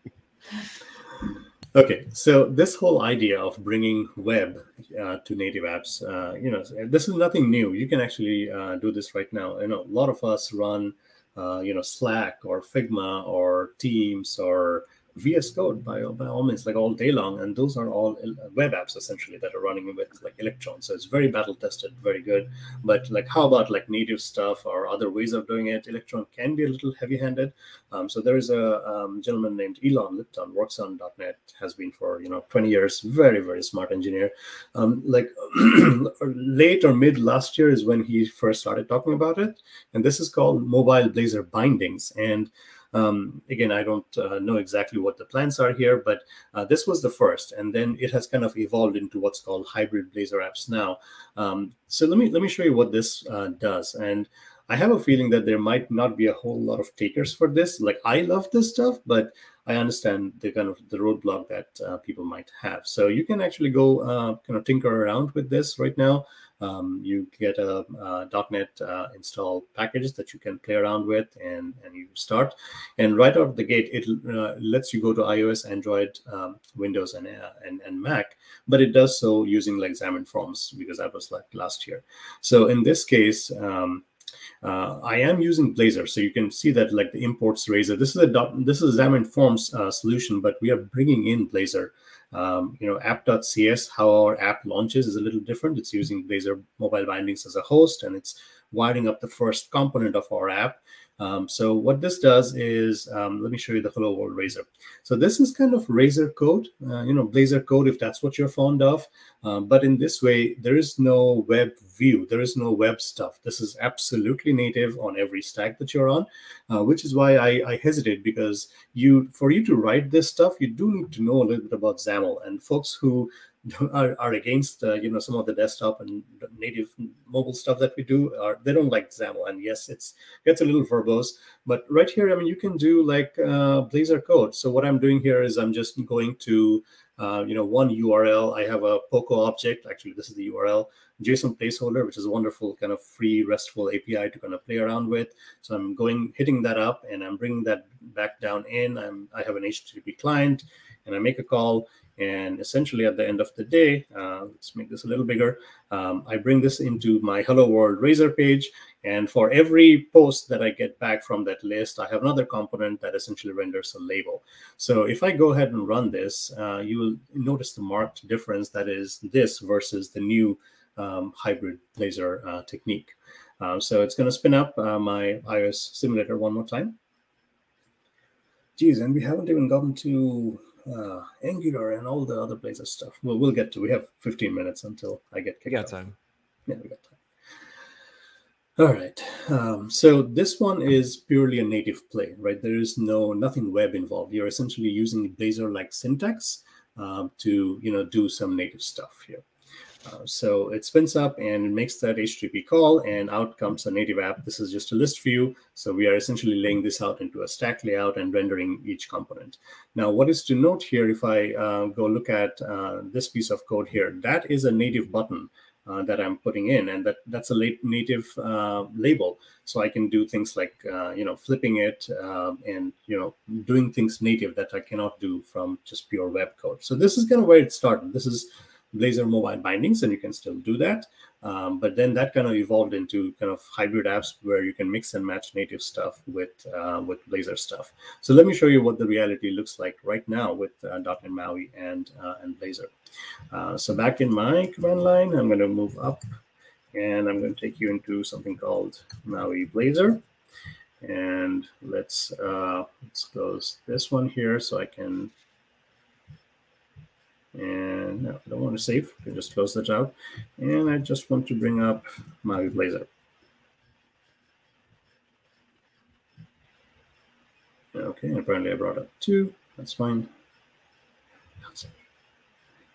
Okay, so this whole idea of bringing web uh, to native apps, uh, you know, this is nothing new. You can actually uh, do this right now. You know, a lot of us run, uh, you know, Slack or Figma or Teams or VS Code by, by all means, like all day long, and those are all web apps essentially that are running with like Electron. So it's very battle tested, very good. But like, how about like native stuff or other ways of doing it? Electron can be a little heavy-handed. Um, so there is a um, gentleman named Eilon Lipton, works on .NET, has been for you know 20 years. Very very smart engineer. Um, like <clears throat> late or mid last year is when he first started talking about it, and this is called mobile Blazor bindings. And um, again, I don't uh, know exactly what the plans are here, but uh, this was the first, and then it has kind of evolved into what's called hybrid Blazor apps now. Um, so let me let me show you what this uh, does and. I have a feeling that there might not be a whole lot of takers for this. Like I love this stuff, but I understand the kind of the roadblock that uh, people might have. So you can actually go uh, kind of tinker around with this right now. Um, you get a, uh .NET uh, install package that you can play around with, and and you start. And right out of the gate, it uh, lets you go to iOS, Android, um, Windows, and, uh, and and Mac. But it does so using like Xamarin Forms because that was like last year. So in this case. Um, uh, I am using Blazor, so you can see that like the imports Razor. This is a dot, this is a Xamarin Forms uh, solution, but we are bringing in Blazor. Um, you know, app.cs, how our app launches is a little different. It's using Blazor mobile bindings as a host, and it's wiring up the first component of our app. Um, so what this does is, um, let me show you the Hello World Razor. So this is kind of Razor code, uh, you know, Blazor code if that's what you're fond of. Um, but in this way, there is no web view, there is no web stuff. This is absolutely native on every stack that you're on, uh, which is why I, I hesitate because you, for you to write this stuff, you do need to know a little bit about XAML. And folks who <laughs> are, are against uh, you know some of the desktop and native mobile stuff that we do are they don't like XAML and yes it's gets a little verbose but right here I mean you can do like uh, Blazor code. So what I'm doing here is I'm just going to uh, you know one URL I have a POCO object. Actually this is the URL JSON placeholder which is a wonderful kind of free RESTful API to kind of play around with. So I'm going hitting that up and I'm bringing that back down in. I'm I have an HTTP client and I make a call and essentially, at the end of the day, uh, let's make this a little bigger. Um, I bring this into my Hello World Razor page. And for every post that I get back from that list, I have another component that essentially renders a label. So if I go ahead and run this, uh, you will notice the marked difference that is this versus the new um, hybrid Blazor uh, technique. Um, so it's going to spin up uh, my iOS simulator one more time. Geez, and we haven't even gotten to uh, Angular and all the other Blazor stuff. Well, we'll get to. We have 15 minutes until I get kicked. We got off. time. Yeah, we got time. All right. Um, so this one is purely a native play, right? There is no nothing web involved. You're essentially using Blazor-like syntax um, to you know do some native stuff here. Uh, so it spins up and it makes that HTTP call, and out comes a native app. This is just a list view. So we are essentially laying this out into a stack layout and rendering each component. Now, what is to note here, if I uh, go look at uh, this piece of code here, that is a native button uh, that I'm putting in, and that that's a native uh, label. So I can do things like you know flipping it and you know doing things native that I cannot do from just pure web code. So this is kind of where it started. This is Blazor mobile bindings, and you can still do that. Um, but then that kind of evolved into kind of hybrid apps where you can mix and match native stuff with uh, with Blazor stuff. So let me show you what the reality looks like right now with uh, .NET MAUI and uh, and Blazor. Uh, so back in my command line, I'm going to move up, and I'm going to take you into something called MAUI Blazor. And let's uh, let's close this one here so I can and I don't want to save. I just close that out. And I just want to bring up my Blazor. Okay, apparently I brought up two. That's fine.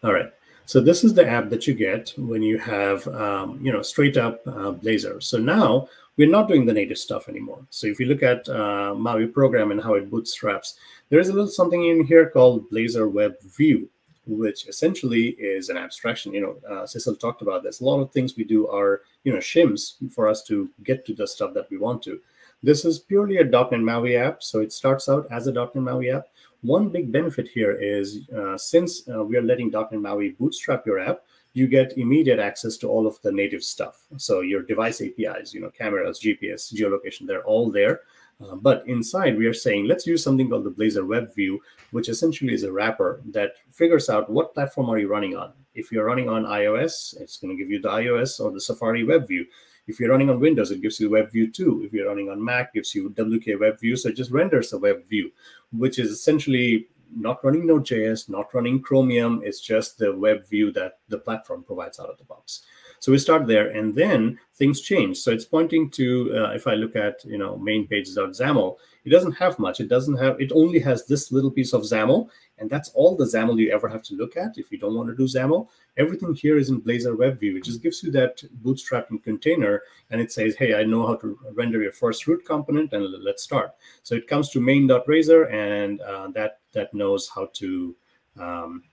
All right. So this is the app that you get when you have, um, you know, straight up uh, Blazor. So now we're not doing the native stuff anymore. So if you look at uh, Maui program and how it bootstraps, there is a little something in here called Blazor Web View which essentially is an abstraction. You know, uh, Cecil talked about this. A lot of things we do are, you know, shims for us to get to the stuff that we want to. This is purely a .NET MAUI app, so it starts out as a .NET MAUI app. One big benefit here is uh, since uh, we are letting .NET MAUI bootstrap your app, you get immediate access to all of the native stuff. So your device APIs, you know, cameras, GPS, geolocation, they're all there. Uh, but inside, we are saying, let's use something called the Blazor Web View, which essentially is a wrapper that figures out what platform are you running on. If you're running on iOS, it's going to give you the iOS or the Safari Web View. If you're running on Windows, it gives you Web View 2. If you're running on Mac, it gives you WK Web View. So it just renders a Web View, which is essentially not running Node.js, not running Chromium. It's just the web view that the platform provides out of the box. So we start there, and then things change. So it's pointing to, uh, if I look at, you know, main it doesn't have much. It doesn't have, it only has this little piece of XAML, and that's all the XAML you ever have to look at if you don't want to do XAML. Everything here is in Blazor Web View. It just gives you that bootstrapping container, and it says, hey, I know how to render your first root component, and let's start. So it comes to main.razor, and uh, that, that knows how to um,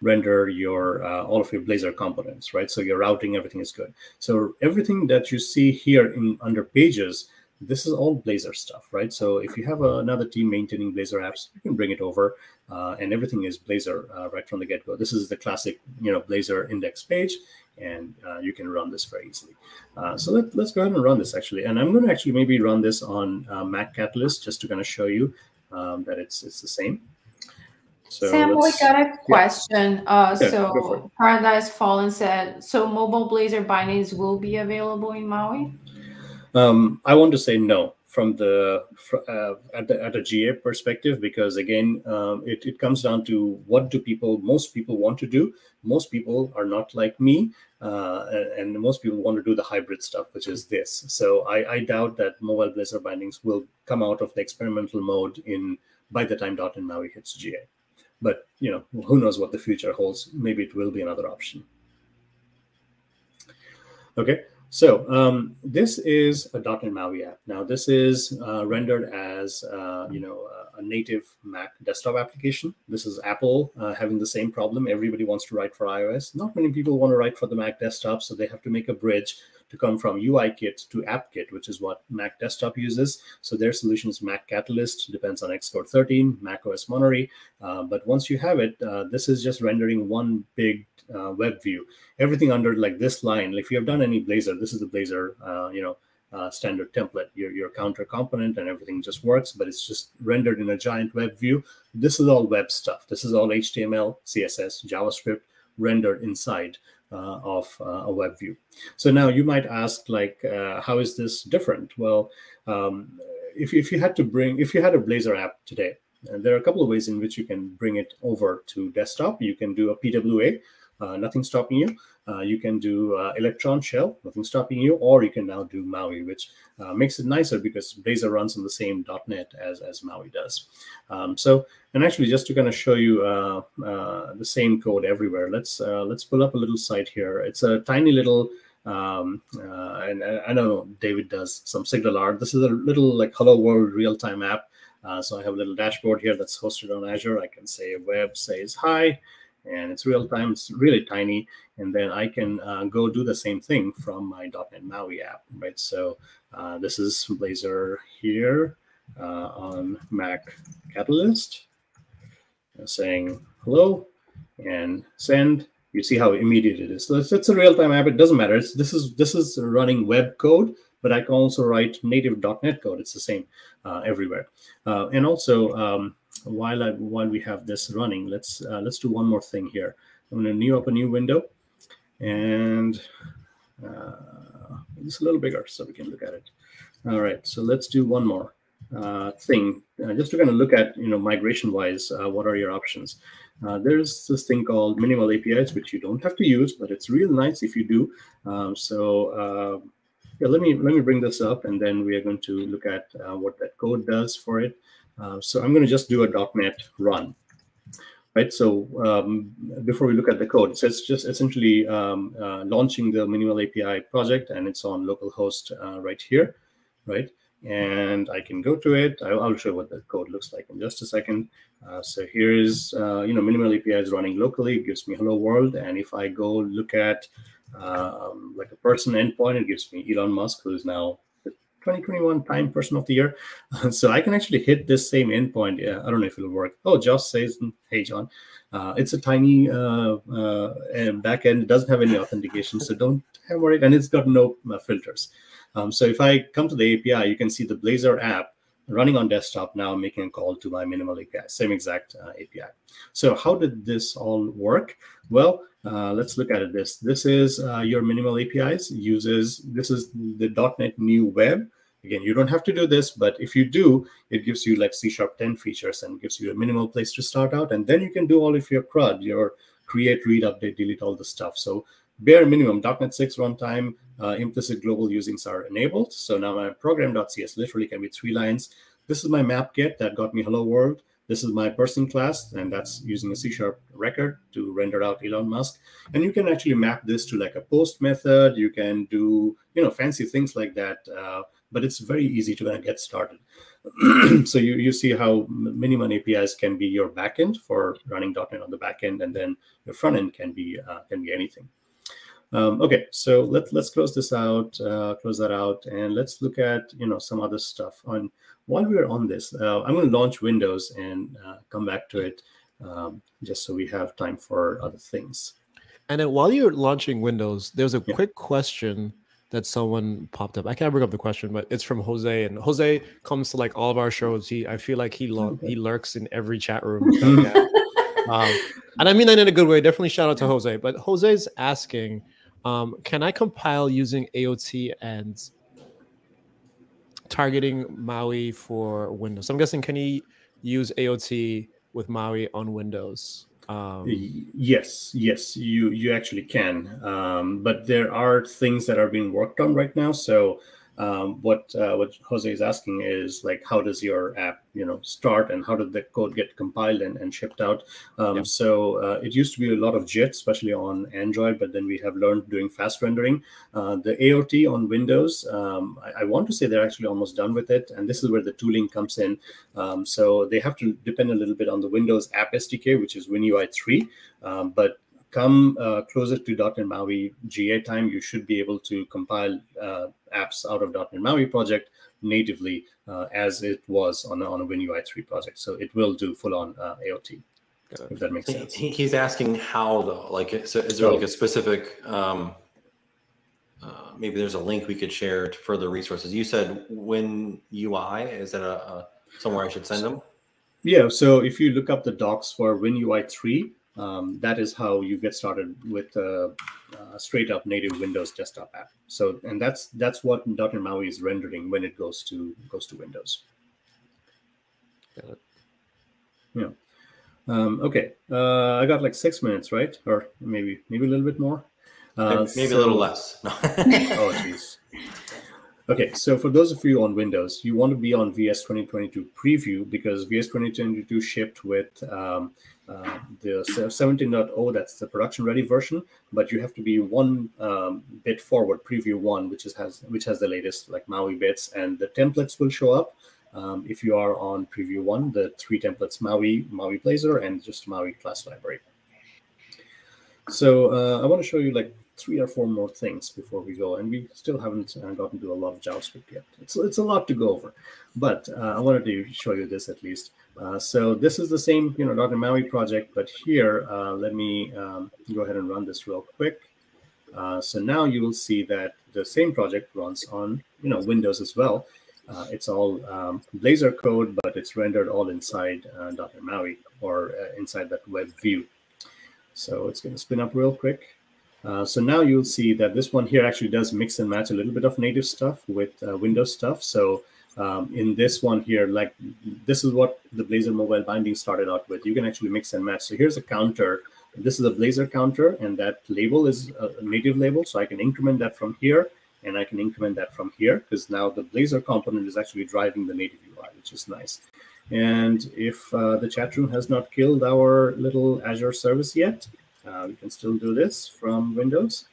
render your uh, all of your Blazor components, right? So your routing, everything is good. So everything that you see here in under pages, this is all Blazor stuff, right? So if you have a, another team maintaining Blazor apps, you can bring it over, uh, and everything is Blazor uh, right from the get-go. This is the classic, you know, Blazor index page, and uh, you can run this very easily. Uh, so let, us go ahead and run this actually, and I'm going to actually maybe run this on uh, Mac Catalyst just to kind of show you um, that it's it's the same. So Sam, we got a question. Yeah. Uh, yeah, so Paradise Fallen said, so mobile Blazor bindings will be available in Maui? Um, I want to say no from the uh, at the at a GA perspective because again, um, it it comes down to what do people most people want to do. Most people are not like me, uh, and, most people want to do the hybrid stuff, which is this. So I, I doubt that mobile Blazor bindings will come out of the experimental mode in by the time .NET MAUI hits GA. But you know, who knows what the future holds? Maybe it will be another option. Okay, so um, this is a .NET MAUI app. Now this is uh, rendered as uh, you know a native Mac desktop application. This is Apple uh, having the same problem. Everybody wants to write for iOS. Not many people want to write for the Mac desktop, so they have to make a bridge to come from UIKit to AppKit, which is what Mac Desktop uses. So their solution is Mac Catalyst, depends on Xcode 13, Mac OS Monterey. Uh, but once you have it, uh, this is just rendering one big uh, web view. Everything under like this line, like if you have done any Blazor, this is the Blazor, uh, you know, uh, standard template. Your, your counter component and everything just works, but it's just rendered in a giant web view. This is all web stuff. This is all HTML, CSS, JavaScript rendered inside. Uh, of uh, a web view. So now you might ask, like, uh, how is this different? Well, um, if, if you had to bring, if you had a Blazor app today, and there are a couple of ways in which you can bring it over to desktop. You can do a PWA, uh, nothing stopping you. Uh, you can do uh, Electron Shell, nothing stopping you, or you can now do Maui, which uh, makes it nicer because Blazor runs on the same .NET as, as Maui does. Um, so, and actually, just to kind of show you uh, uh, the same code everywhere, let's let's pull up a little site here. It's a tiny little um, and I, know David does some SignalR. This is a little like Hello World real-time app. So I have a little dashboard here that's hosted on Azure. I can say web says hi, and it's real time. It's really tiny, and then I can uh, go do the same thing from my .NET MAUI app, right? So uh, this is Blazor here uh, on Mac Catalyst, saying hello and send you see how immediate it is. So it's, it's a real-time app. It doesn't matter. It's, this is this is running web code, but I can also write native .NET code. It's the same uh, everywhere. Uh, and also, um, while I, while we have this running, let's uh, let's do one more thing here. I'm going to new up a new window, and uh, it's a little bigger so we can look at it. All right, so let's do one more uh, thing, uh, just to kind of look at you know migration-wise, what are your options? Uh, there's this thing called minimal APIs, which you don't have to use, but it's real nice if you do. Um, so uh, yeah, let me let me bring this up, and then we are going to look at uh, what that code does for it. Uh, so I'm going to just do a .NET run, right? So um, before we look at the code, so it's just essentially um, uh, launching the minimal API project, and it's on localhost uh, right here, right? and I can go to it. I'll, I'll, show what the code looks like in just a second. Uh, so here is, uh, you know, minimal API is running locally. It gives me hello world. And if I go look at um, like a person endpoint, it gives me Elon Musk, who is now 2021 Time Person of the Year. <laughs> so I can actually hit this same endpoint. Yeah, I don't know if it'll work. Oh, Josh says, hey, John. Uh, it's a tiny uh, uh, backend. It doesn't have any authentication, so don't worry. And it's got no uh, filters. Um, so if I come to the API, you can see the Blazor app running on desktop now making a call to my minimal API, same exact uh, API. So how did this all work? Well, uh, let's look at it. This this is uh, your minimal APIs uses this is the .NET New Web. Again, you don't have to do this, but if you do, it gives you like C Sharp 10 features and gives you a minimal place to start out, and then you can do all of your CRUD, your create, read, update, delete, all the stuff. So bare minimum .NET 6 runtime uh, implicit global usings are enabled. So now my program.cs literally can be three lines. This is my map get that got me hello world. This is my person class, and that's using a C sharp record to render out Elon Musk. And you can actually map this to like a post method. You can do, you know, fancy things like that. Uh, but it's very easy to kind of get started. <clears throat> so you, you see how minimum APIs can be your backend for running .NET on the backend, and then your front end can be uh, can be anything. Um, okay, so let, let's close this out, uh, close that out, and let's look at you know some other stuff. On while we're on this, uh, I'm going to launch Windows and uh, come back to it um, just so we have time for other things. And then while you're launching Windows, there's a yeah. quick question that someone popped up. I can't bring up the question, but it's from Jose, and Jose comes to like all of our shows. He, I feel like he he lurks in every chat room. <laughs> um, and I mean that in a good way. Definitely shout out to Jose. But Jose's asking um, can I compile using AOT and targeting Maui for Windows? I'm guessing can he use AOT with Maui on Windows? Um, yes, yes, you you actually can, um, but there are things that are being worked on right now. So um, what uh, what Jose is asking is like, how does your app, you know, start, and how did the code get compiled and, and shipped out? Um, yeah. So uh, it used to be a lot of JIT, especially on Android, but then we have learned doing fast rendering. Uh, the AOT on Windows, um, I, I, want to say they're actually almost done with it, and this is where the tooling comes in. Um, so they have to depend a little bit on the Windows App SDK, which is WinUI 3, um, but come uh, closer to .NET MAUI GA time, you should be able to compile uh, apps out of .NET MAUI project natively uh, as it was on, on a WinUI 3 project. So it will do full-on uh, AOT, if that makes sense. He, he's asking how, though. Like, is, is there like a specific... Um, uh, maybe there's a link we could share to further resources. You said WinUI. Is that a, a somewhere I should send them? Yeah. So if you look up the docs for WinUI 3, um, that is how you get started with a, a, straight up native Windows desktop app. So, and that's that's what .NET MAUI is rendering when it goes to goes to Windows. Yeah. Um, okay, uh, I got like six minutes, right? Or maybe maybe a little bit more. Uh, maybe, maybe so, a little less. <laughs> <laughs> oh, jeez. Okay, so for those of you on Windows, you want to be on VS 2022 preview because VS 2022 shipped with um, uh, the 17.0, that's the production ready version, but you have to be one um, bit forward, preview one, which is has which has the latest like Maui bits, and the templates will show up. Um, if you are on preview one, the three templates Maui, Maui Blazor, and just Maui class library. So uh, I want to show you like three or four more things before we go, and we still haven't uh, gotten to a lot of JavaScript yet. It's it's a lot to go over, but uh, I wanted to show you this at least. Uh, so this is the same, you know, .NET MAUI project, but here, uh, let me um, go ahead and run this real quick. Uh, so now you will see that the same project runs on, you know, Windows as well. Uh, it's all um, Blazor code, but it's rendered all inside .NET MAUI or inside that web view. So it's going to spin up real quick. Uh, so now you'll see that this one here actually does mix and match a little bit of native stuff with uh, Windows stuff. So um, in this one here, like this is what the Blazor mobile binding started out with. You can actually mix and match. So here's a counter. This is a Blazor counter, and that label is a native label. So I can increment that from here, and I can increment that from here because now the Blazor component is actually driving the native UI, which is nice. And if uh, the chat room has not killed our little Azure service yet, uh, we can still do this from Windows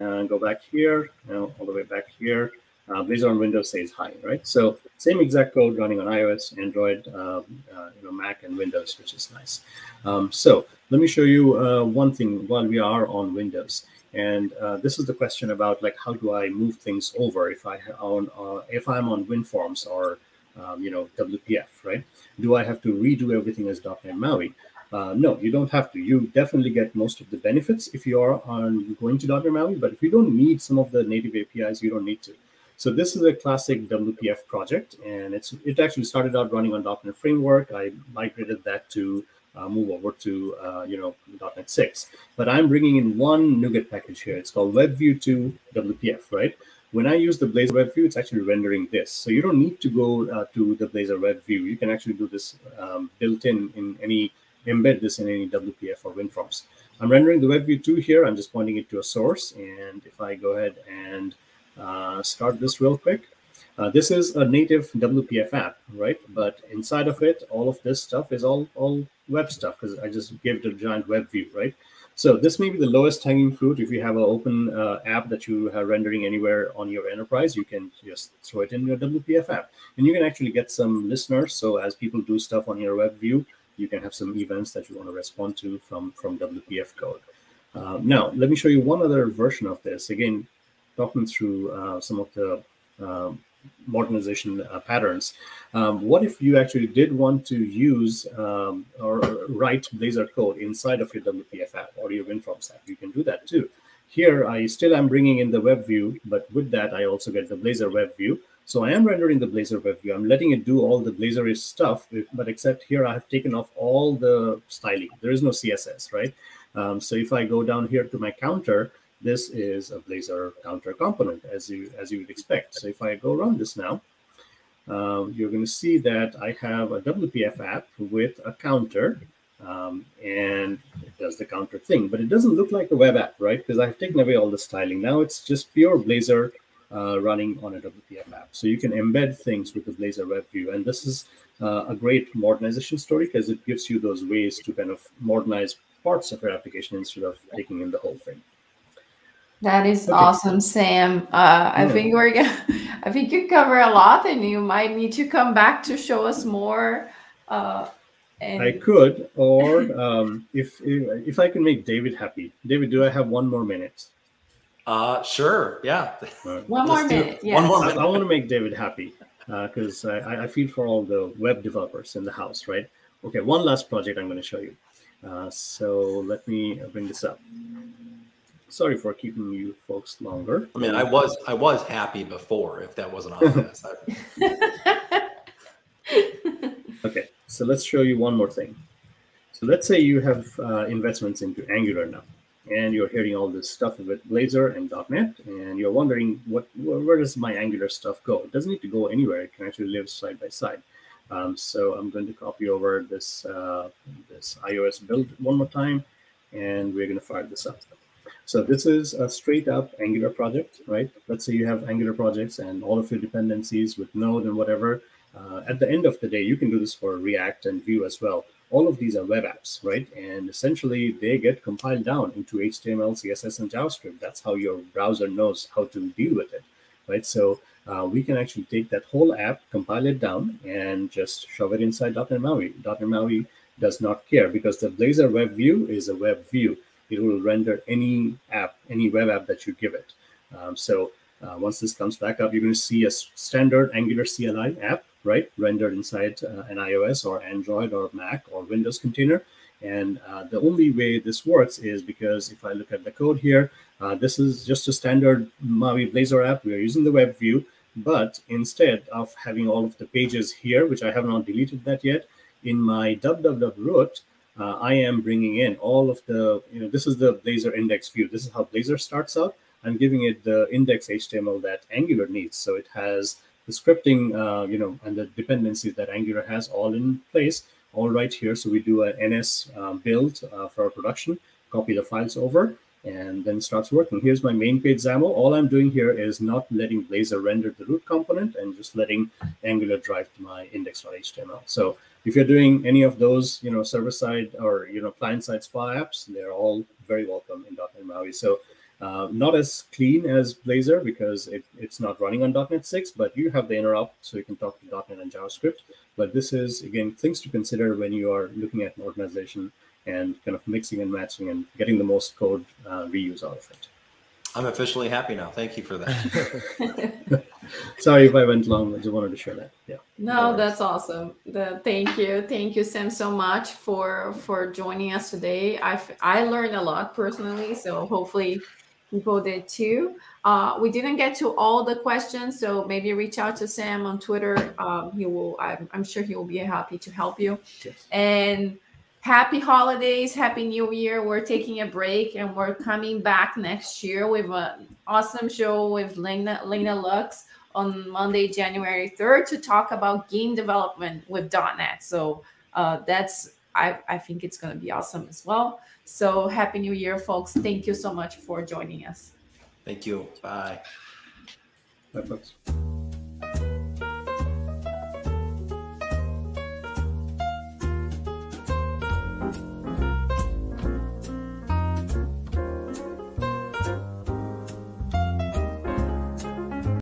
and go back here, all the way back here. Uh, Blazor on Windows says hi, right? So same exact code running on iOS, Android, um, uh, you know, Mac, and Windows, which is nice. Um, so let me show you uh, one thing while we are on Windows. And uh, this is the question about like how do I move things over if I on uh, if I'm on WinForms or um, you know WPF, right? Do I have to redo everything as .NET MAUI? Uh, no, you don't have to. You definitely get most of the benefits if you are on going to .NET MAUI, but if you don't need some of the native APIs, you don't need to. So this is a classic WPF project, and it's it actually started out running on .NET Framework. I migrated that to uh, move over to uh, you know .NET 6. But I'm bringing in one NuGet package here. It's called WebView 2 WPF, right? When I use the Blazor Web View, it's actually rendering this. So you don't need to go uh, to the Blazor Web View. You can actually do this um, built in in any embed this in any WPF or WinForms. I'm rendering the WebView 2 here. I'm just pointing it to a source. And if I go ahead and start this real quick, uh, this is a native WPF app, right? But inside of it, all of this stuff is all, all web stuff because I just gave it a giant web view, right? So this may be the lowest hanging fruit. If you have an open uh, app that you are rendering anywhere on your enterprise, you can just throw it in your WPF app. And you can actually get some listeners. So as people do stuff on your web view, you can have some events that you want to respond to from, from WPF code. Uh, now, let me show you one other version of this. Again, talking through uh, some of the um, modernization uh, patterns. Um, what if you actually did want to use um, or write Blazor code inside of your WPF app or your WinForms app? You can do that too. Here, I still am bringing in the web view, but with that, I also get the Blazor web view. So I am rendering the Blazor web view. I'm letting it do all the Blazorish stuff, but except here I have taken off all the styling. There is no CSS, right? Um, so if I go down here to my counter, this is a Blazor counter component as you as you would expect. So if I go run this now, uh, you're going to see that I have a WPF app with a counter um, and it does the counter thing, but it doesn't look like a web app, right? Because I've taken away all the styling. Now it's just pure Blazor uh, running on a WPF app. So you can embed things with the Blazor web view. And this is uh, a great modernization story because it gives you those ways to kind of modernize parts of your application instead of taking in the whole thing. That is okay. awesome, Sam. Uh, I yeah. think we're gonna, <laughs> I think you cover a lot, and you might need to come back to show us more. Uh, and... I could, or <laughs> um, if, if if I can make David happy. David, do I have one more minute? Uh, sure. Yeah. Right. One more minute. Yes. One more minute. I, I, want to make David happy because uh, I, I feel for all the web developers in the house, right? Okay. One last project I'm going to show you. Uh, so let me bring this up. Sorry for keeping you folks longer. I mean, I was I was happy before. If that wasn't <laughs> obvious. <laughs> okay. So let's show you one more thing. So let's say you have uh, investments into Angular now and you're hearing all this stuff with Blazor and .NET, and you're wondering what where does my Angular stuff go? It doesn't need to go anywhere. It can actually live side by side. Um, so I'm going to copy over this uh, this iOS build one more time, and we're going to fire this up. So this is a straight up Angular project, right? Let's say you have Angular projects and all of your dependencies with Node and whatever. Uh, at the end of the day, you can do this for React and Vue as well. All of these are web apps, right? And essentially, they get compiled down into HTML, CSS, and JavaScript. That's how your browser knows how to deal with it, right? So uh, we can actually take that whole app, compile it down, and just shove it inside .NET MAUI. .NET MAUI does not care because the Blazor web view is a web view. It will render any app, any web app that you give it. Um, so uh, once this comes back up, you're going to see a standard Angular CLI app, right, rendered inside uh, an iOS or Android or Mac or Windows container. And uh, the only way this works is because if I look at the code here, uh, this is just a standard Maui Blazor app. We are using the web view, but instead of having all of the pages here, which I have not deleted that yet, in my www root, uh, I am bringing in all of the, you know, this is the Blazor index view. This is how Blazor starts out. I'm giving it the index HTML that Angular needs. So it has the scripting, uh, you know, and the dependencies that Angular has all in place, all right here. So we do a NS uh, build uh, for our production, copy the files over, and then starts working. Here's my main page XAML. All I'm doing here is not letting Blazor render the root component and just letting Angular drive to my index.html. So if you're doing any of those, you know, server side or you know client side SPA apps, they're all very welcome in .NET MAUI. So uh, not as clean as Blazor because it, it's not running on .NET 6, but you have the interop, so you can talk to .NET and JavaScript. But this is again things to consider when you are looking at an organization and kind of mixing and matching and getting the most code uh, reuse out of it. I'm officially happy now. Thank you for that. <laughs> Sorry if I went long. I just wanted to share that. Yeah. No, that's awesome. The, thank you, thank you, Sam, so much for for joining us today. I I learned a lot personally, so hopefully people did too. Uh, we didn't get to all the questions, so maybe reach out to Sam on Twitter. Um, he will. I'm, I'm sure he will be happy to help you. Yes. And happy holidays happy new year. We're taking a break and we're coming back next year with an awesome show with lena, lena lux on monday january 3rd to talk about game development with. net so uh, that's I, I think it's going to be awesome as well. So happy new year folks. Thank you so much for joining us. Thank you. Bye. Bye folks